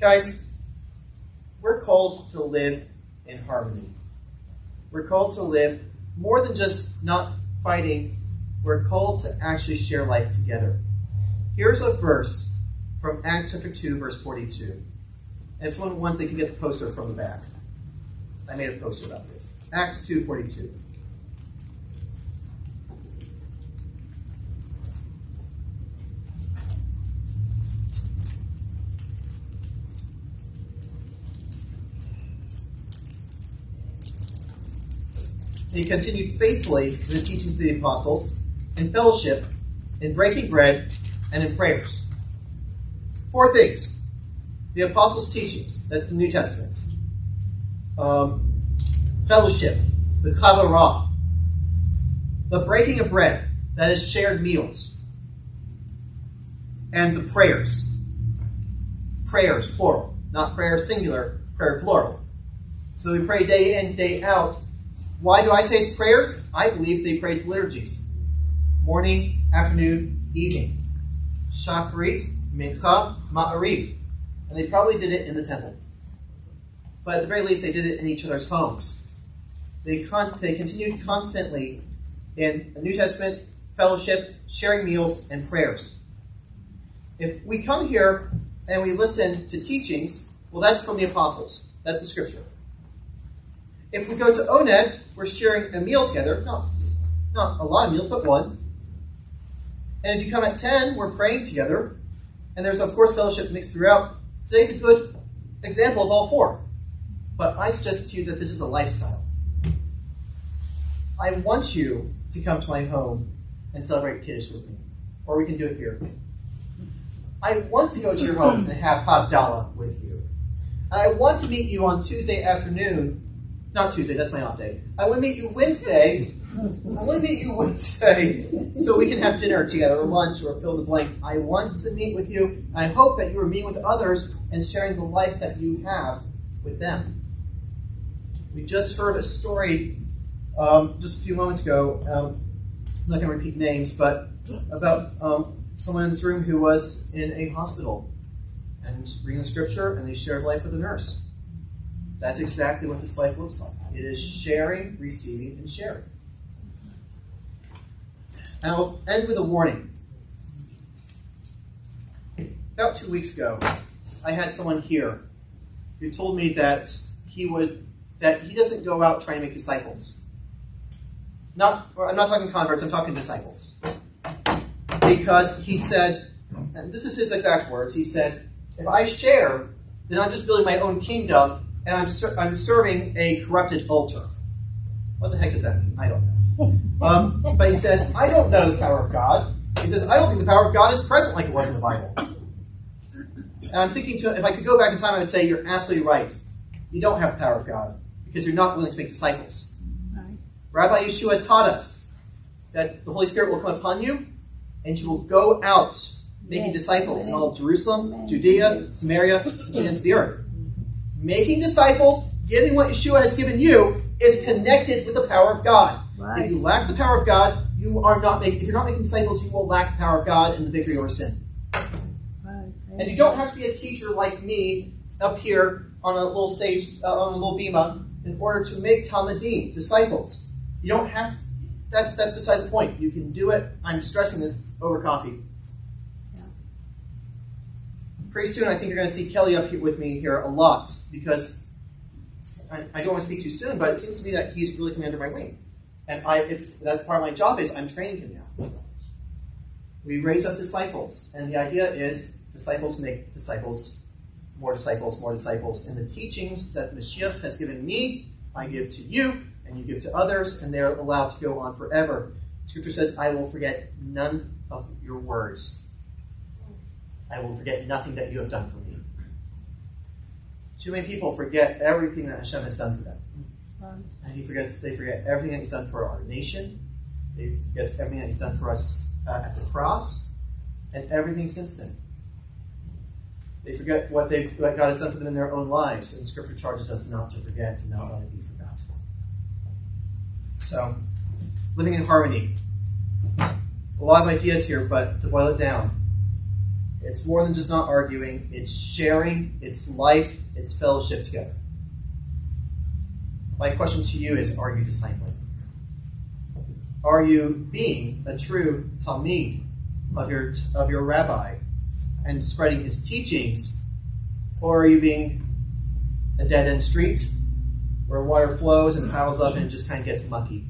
Speaker 1: Guys, we're called to live in harmony. We're called to live more than just not fighting we're called to actually share life together. Here's a verse from Acts chapter 2, verse 42. And if someone wants, they can get the poster from the back. I made a poster about this. Acts 2, 42. He continued faithfully in the teachings of the apostles, in fellowship, in breaking bread, and in prayers. Four things. The apostles' teachings, that's the New Testament. Um, fellowship, the chavurah. The breaking of bread, that is shared meals. And the prayers. Prayers, plural. Not prayer singular, prayer plural. So we pray day in, day out. Why do I say it's prayers? I believe they prayed liturgies. Morning, afternoon, evening. Shacharit, Mincha, Ma'ariv. And they probably did it in the temple. But at the very least, they did it in each other's homes. They, con- they continued constantly in the New Testament, fellowship, sharing meals, and prayers. If we come here and we listen to teachings, well, that's from the apostles. That's the scripture. If we go to Oneg, we're sharing a meal together. Not, not a lot of meals, but one. And if you come at 10, we're praying together. And there's, of course, fellowship mixed throughout. Today's a good example of all four. But I suggest to you that this is a lifestyle. I want you to come to my home and celebrate Kiddush with me. Or we can do it here. I want to go to your home and have Havdalah with you. And I want to meet you on Tuesday afternoon. Not Tuesday, that's my off day. I want to meet you Wednesday. I want to meet you Wednesday so we can have dinner together or lunch or fill the blanks. I want to meet with you. And I hope that you are meeting with others and sharing the life that you have with them. We just heard a story um, just a few moments ago. Um, I'm not going to repeat names, but about um, someone in this room who was in a hospital and reading the scripture, and they shared life with a nurse. That's exactly what this life looks like. It is sharing, receiving, and sharing. And I'll end with a warning. About two weeks ago, I had someone here who told me that he would that he doesn't go out trying to make disciples. Not, I'm not talking converts, I'm talking disciples. Because he said, and this is his exact words, he said, if I share, then I'm just building my own kingdom and I'm, ser- I'm serving a corrupted altar. What the heck does that mean? I don't know. Um, but he said, I don't know the power of God. He says, I don't think the power of God is present like it was in the Bible. And I'm thinking, to, if I could go back in time, I would say, you're absolutely right. You don't have the power of God because you're not willing to make disciples. Rabbi Yeshua taught us that the Holy Spirit will come upon you and you will go out making disciples in all of Jerusalem, Judea, Samaria, and to the ends of the earth. Making disciples, giving what Yeshua has given you, is connected with the power of God.
Speaker 12: Right.
Speaker 1: If you lack the power of God, you are not making. If you're not making disciples, you will lack the power of God and the victory over sin. And you don't have to be a teacher like me up here on a little stage, uh, on a little bima, in order to make Talmidim, disciples. You don't have to, that's, that's beside the point. You can do it, I'm stressing this, over coffee. Pretty soon, I think you're going to see Kelly up here with me here a lot because I, I don't want to speak too soon, but it seems to me that he's really coming under my wing. And I, if that's part of my job is I'm training him now. We raise up disciples, and the idea is disciples make disciples, more disciples, more disciples. And the teachings that Mashiach has given me, I give to you, and you give to others, and they're allowed to go on forever. Scripture says, I will forget none of your words. I will forget nothing that you have done for me. Too many people forget everything that Hashem has done for them. And he forgets, they forget everything that he's done for our nation. They forget everything that he's done for us uh, at the cross, and everything since then. They forget what, they've, what God has done for them in their own lives, and Scripture charges us not to forget and not let it be forgotten. So, living in harmony. A lot of ideas here, but to boil it down, it's more than just not arguing, it's sharing, it's life, it's fellowship together. My question to you is Are you discipling? Are you being a true Talmid of your of your rabbi and spreading his teachings, or are you being a dead end street where water flows and piles up and just kind of gets mucky?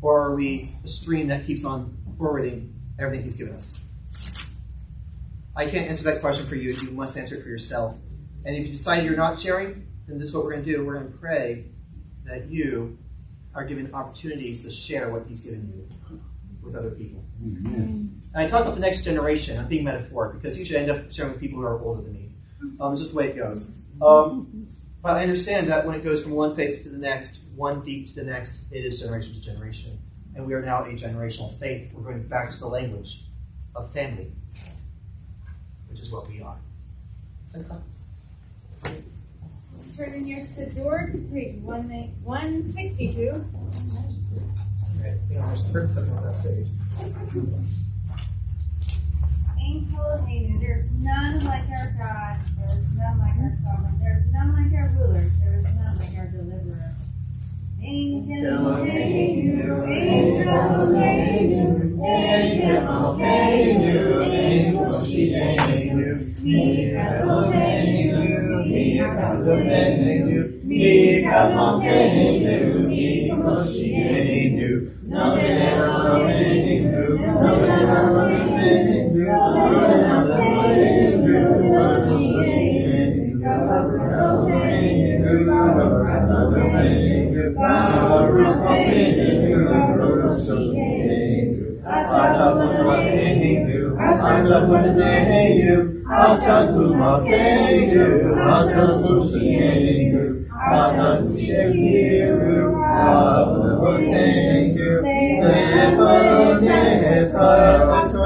Speaker 1: Or are we a stream that keeps on forwarding everything he's given us? I can't answer that question for you. You must answer it for yourself. And if you decide you're not sharing, then this is what we're going to do. We're going to pray that you are given opportunities to share what he's given you with other people.
Speaker 3: Amen.
Speaker 1: And I talk about the next generation. I'm being metaphoric because you should end up sharing with people who are older than me. Um, it's just the way it goes. Um, but I understand that when it goes from one faith to the next, one deep to the next, it is generation to generation. And we are now a generational faith. We're going back to the language of family, which is what we are. Simcha.
Speaker 2: Turn in your Siddur to page one, 162.
Speaker 1: Okay. You know, there's tricks up on that stage.
Speaker 2: Ain Eloheinu, there is none like our God, there is none like our sovereign, there is none like our ruler, there is none like our deliverer. Mikamunenu, Mikamunenu, Mikamunenu, Nomenamenu, Nomenamenu, Nomenamenu, Nomenamenu, Nomenamenu, Nomenamenu, Nomenamenu, Nomenamenu, Nomenamenu, Eloheinu, Ain Eloheinu, Ain Moshiach, Mi Eloheinu, Mi Eloheinu, Mi Eloheinu, Mi Moshiach, None Eloheinu, None Page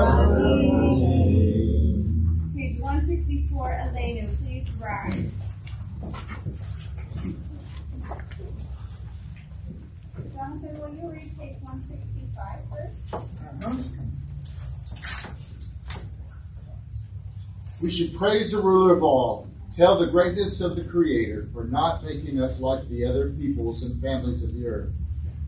Speaker 3: We should praise the ruler of all, tell the greatness of the Creator for not making us like the other peoples and families of the earth,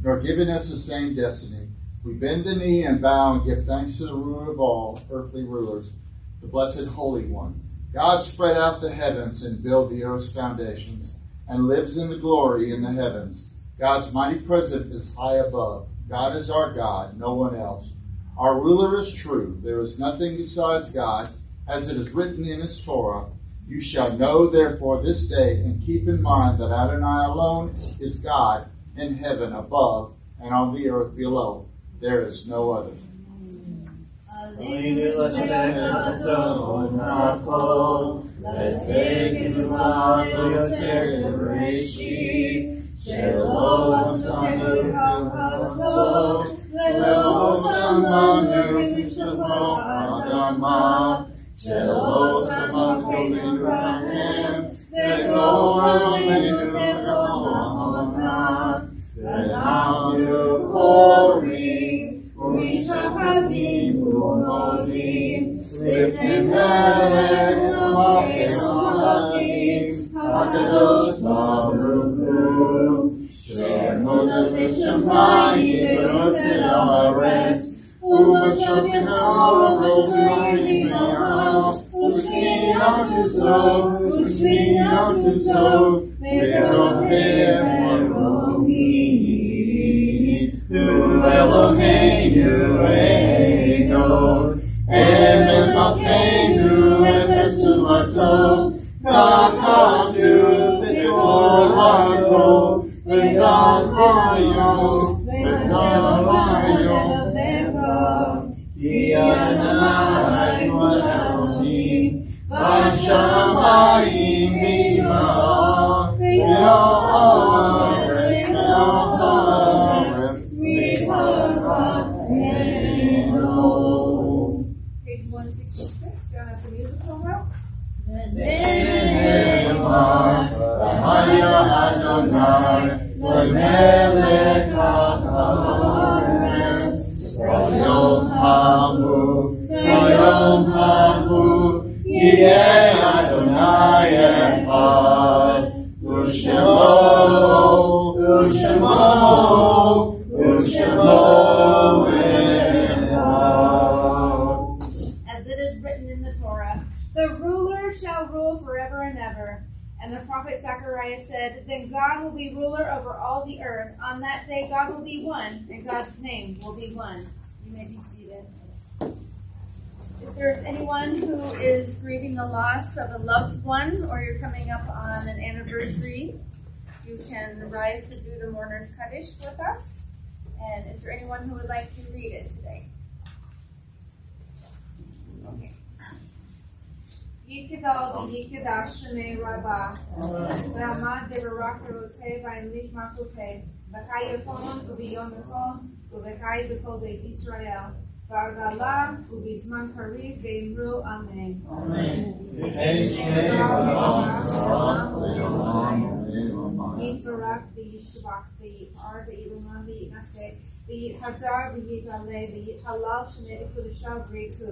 Speaker 3: nor giving us the same destiny. We bend the knee and bow and give thanks to the ruler of all earthly rulers, the blessed Holy One. God spread out the heavens and built the earth's foundations, and lives in the glory in the heavens. God's mighty presence is high above. God is our God, no one else. Our ruler is true. There is nothing besides God, as it is written in his Torah. You shall know therefore this day and keep in mind that Adonai alone is God in heaven above and on the earth below. There is no other.
Speaker 2: Że zostaw mojego bratem, tego
Speaker 3: mojego
Speaker 2: brata, that now to glory, we shall have been with him body, the dust of the our rest, who was struck in our rose in our house, whose king out to sow, whose king out to sow, with of him one need.
Speaker 3: You Elohim, you Eino, Emen Mapeinu, Epesumato, Kakatu, Petorato, Petorato, Petorato,
Speaker 2: Page all the earth. On that day, God will be one, and God's name will be one. You may be seated. If there's anyone who is grieving the loss of a loved one, or you're coming up on an anniversary, you can rise to do the mourner's kaddish with us. And is there anyone who would like to read it today? Okay. Yikadal v'yikadash shemei rabbah v'amad devarak derotei v'ayimlish makotei v'chai yekon u'biyom yekon u'v'chai b'kol beit Yisrael v'agala u'bizman karib v'imru amen. Be it Hadar, be it Ale, be it Halal, Shemedi Kudusha, Breku.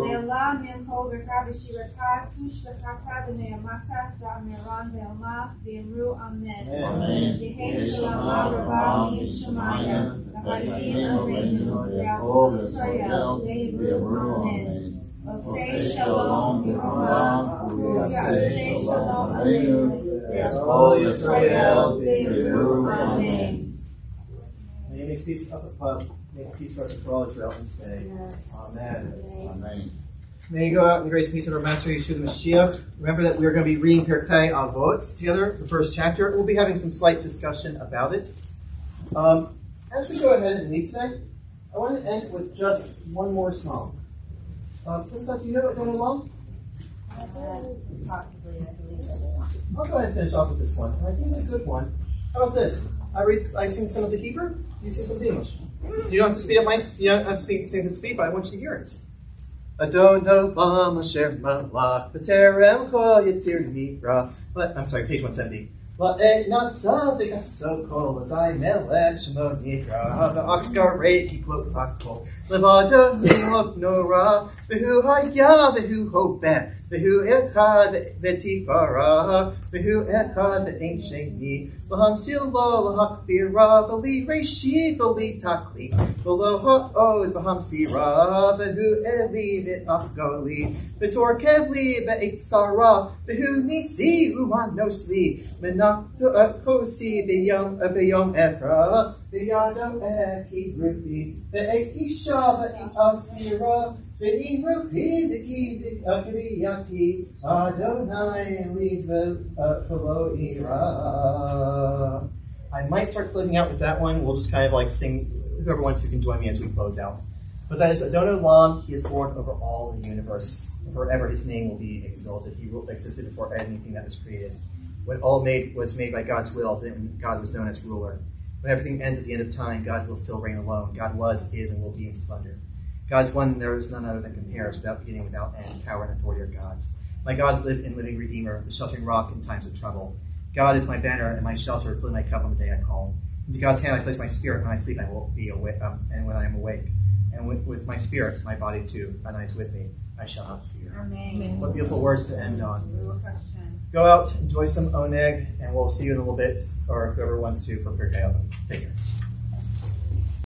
Speaker 2: Le'olam Yemko, Recha, Beshirata, Tush, Bechata, B'ne'amata, Da'meran, Ve'omah, Ve'emru, Amen. Yehei Shalama, Rabba, Mi'im Shemaya, Nahari'in, Amen. Ve'akol, Tzayel, Ve'emru, Amen. Osei Shalom, Yehovah, Osei
Speaker 1: Shalom, Aleinu, Ve'akol, Yisrael, Ve'emru, Amen make peace up above, make peace for us and for all Israel, and say, Amen.
Speaker 3: Amen.
Speaker 1: May you go out in the grace and peace of our Master Yeshua the Mashiach. Remember that we're going to be reading Pirkei Avot together, the first chapter. We'll be having some slight discussion about it. Um, as we go ahead and lead today, I want to end with just one more song. Um, sometimes you know what going along?
Speaker 13: Possibly, I believe so.
Speaker 1: I'll go ahead and finish off with this one. I think it's a good one. How about this? I read. I sing some of the Hebrew. You sing some of the English. You don't have to speed up my. You don't have to speak, sing the speed, but I want you to hear it. Adon olam asher malach b'terem kol yitzir nivra. But I'm sorry, page one seventy. La'ed natzav v'gasokol azay melech shemo nidra v'akgar uh, reiki klok hakol levado nilok nora. V'hu haya v'hu hopeh v'hu echad v'tifara v'hu echad v'ein sheni v'hamsil lo l'hakbira v'li reishi v'li takli. V'lo ha'oz v'hamsira v'hu eli v'achgoli v'tor kevli v'eitzara v'hu nisi umanosli. Menakto kosi v'yom efra v'yado eki rupi v'eisha v'asira v'imrupi v'ki v'akiriyati Adonai li v'lo uh, ira. I might start closing out with that one. We'll just kind of like sing. Whoever wants to can join me as we close out. But that is Adonai Olam. He is Lord over all the universe. Forever His name will be exalted. He existed before anything that was created. When all made was made by God's will, then God was known as ruler. When everything ends at the end of time, God will still reign alone. God was, is, and will be in splendor. God's one, there is none other than compares, without beginning, without end. Power and authority are God's. My God, live in living Redeemer, the sheltering rock in times of trouble. God is my banner and my shelter, filling my cup on the day I call. Into God's hand I place my spirit. When I sleep, I will be awake, um, and when I am awake, and with, with my spirit, my body too, my is with me. I shall not fear.
Speaker 2: Amen.
Speaker 1: What beautiful words to end on. Go out, enjoy some oneg, and we'll see you in a little bit, or whoever wants to for Pirkei Avot. Take care.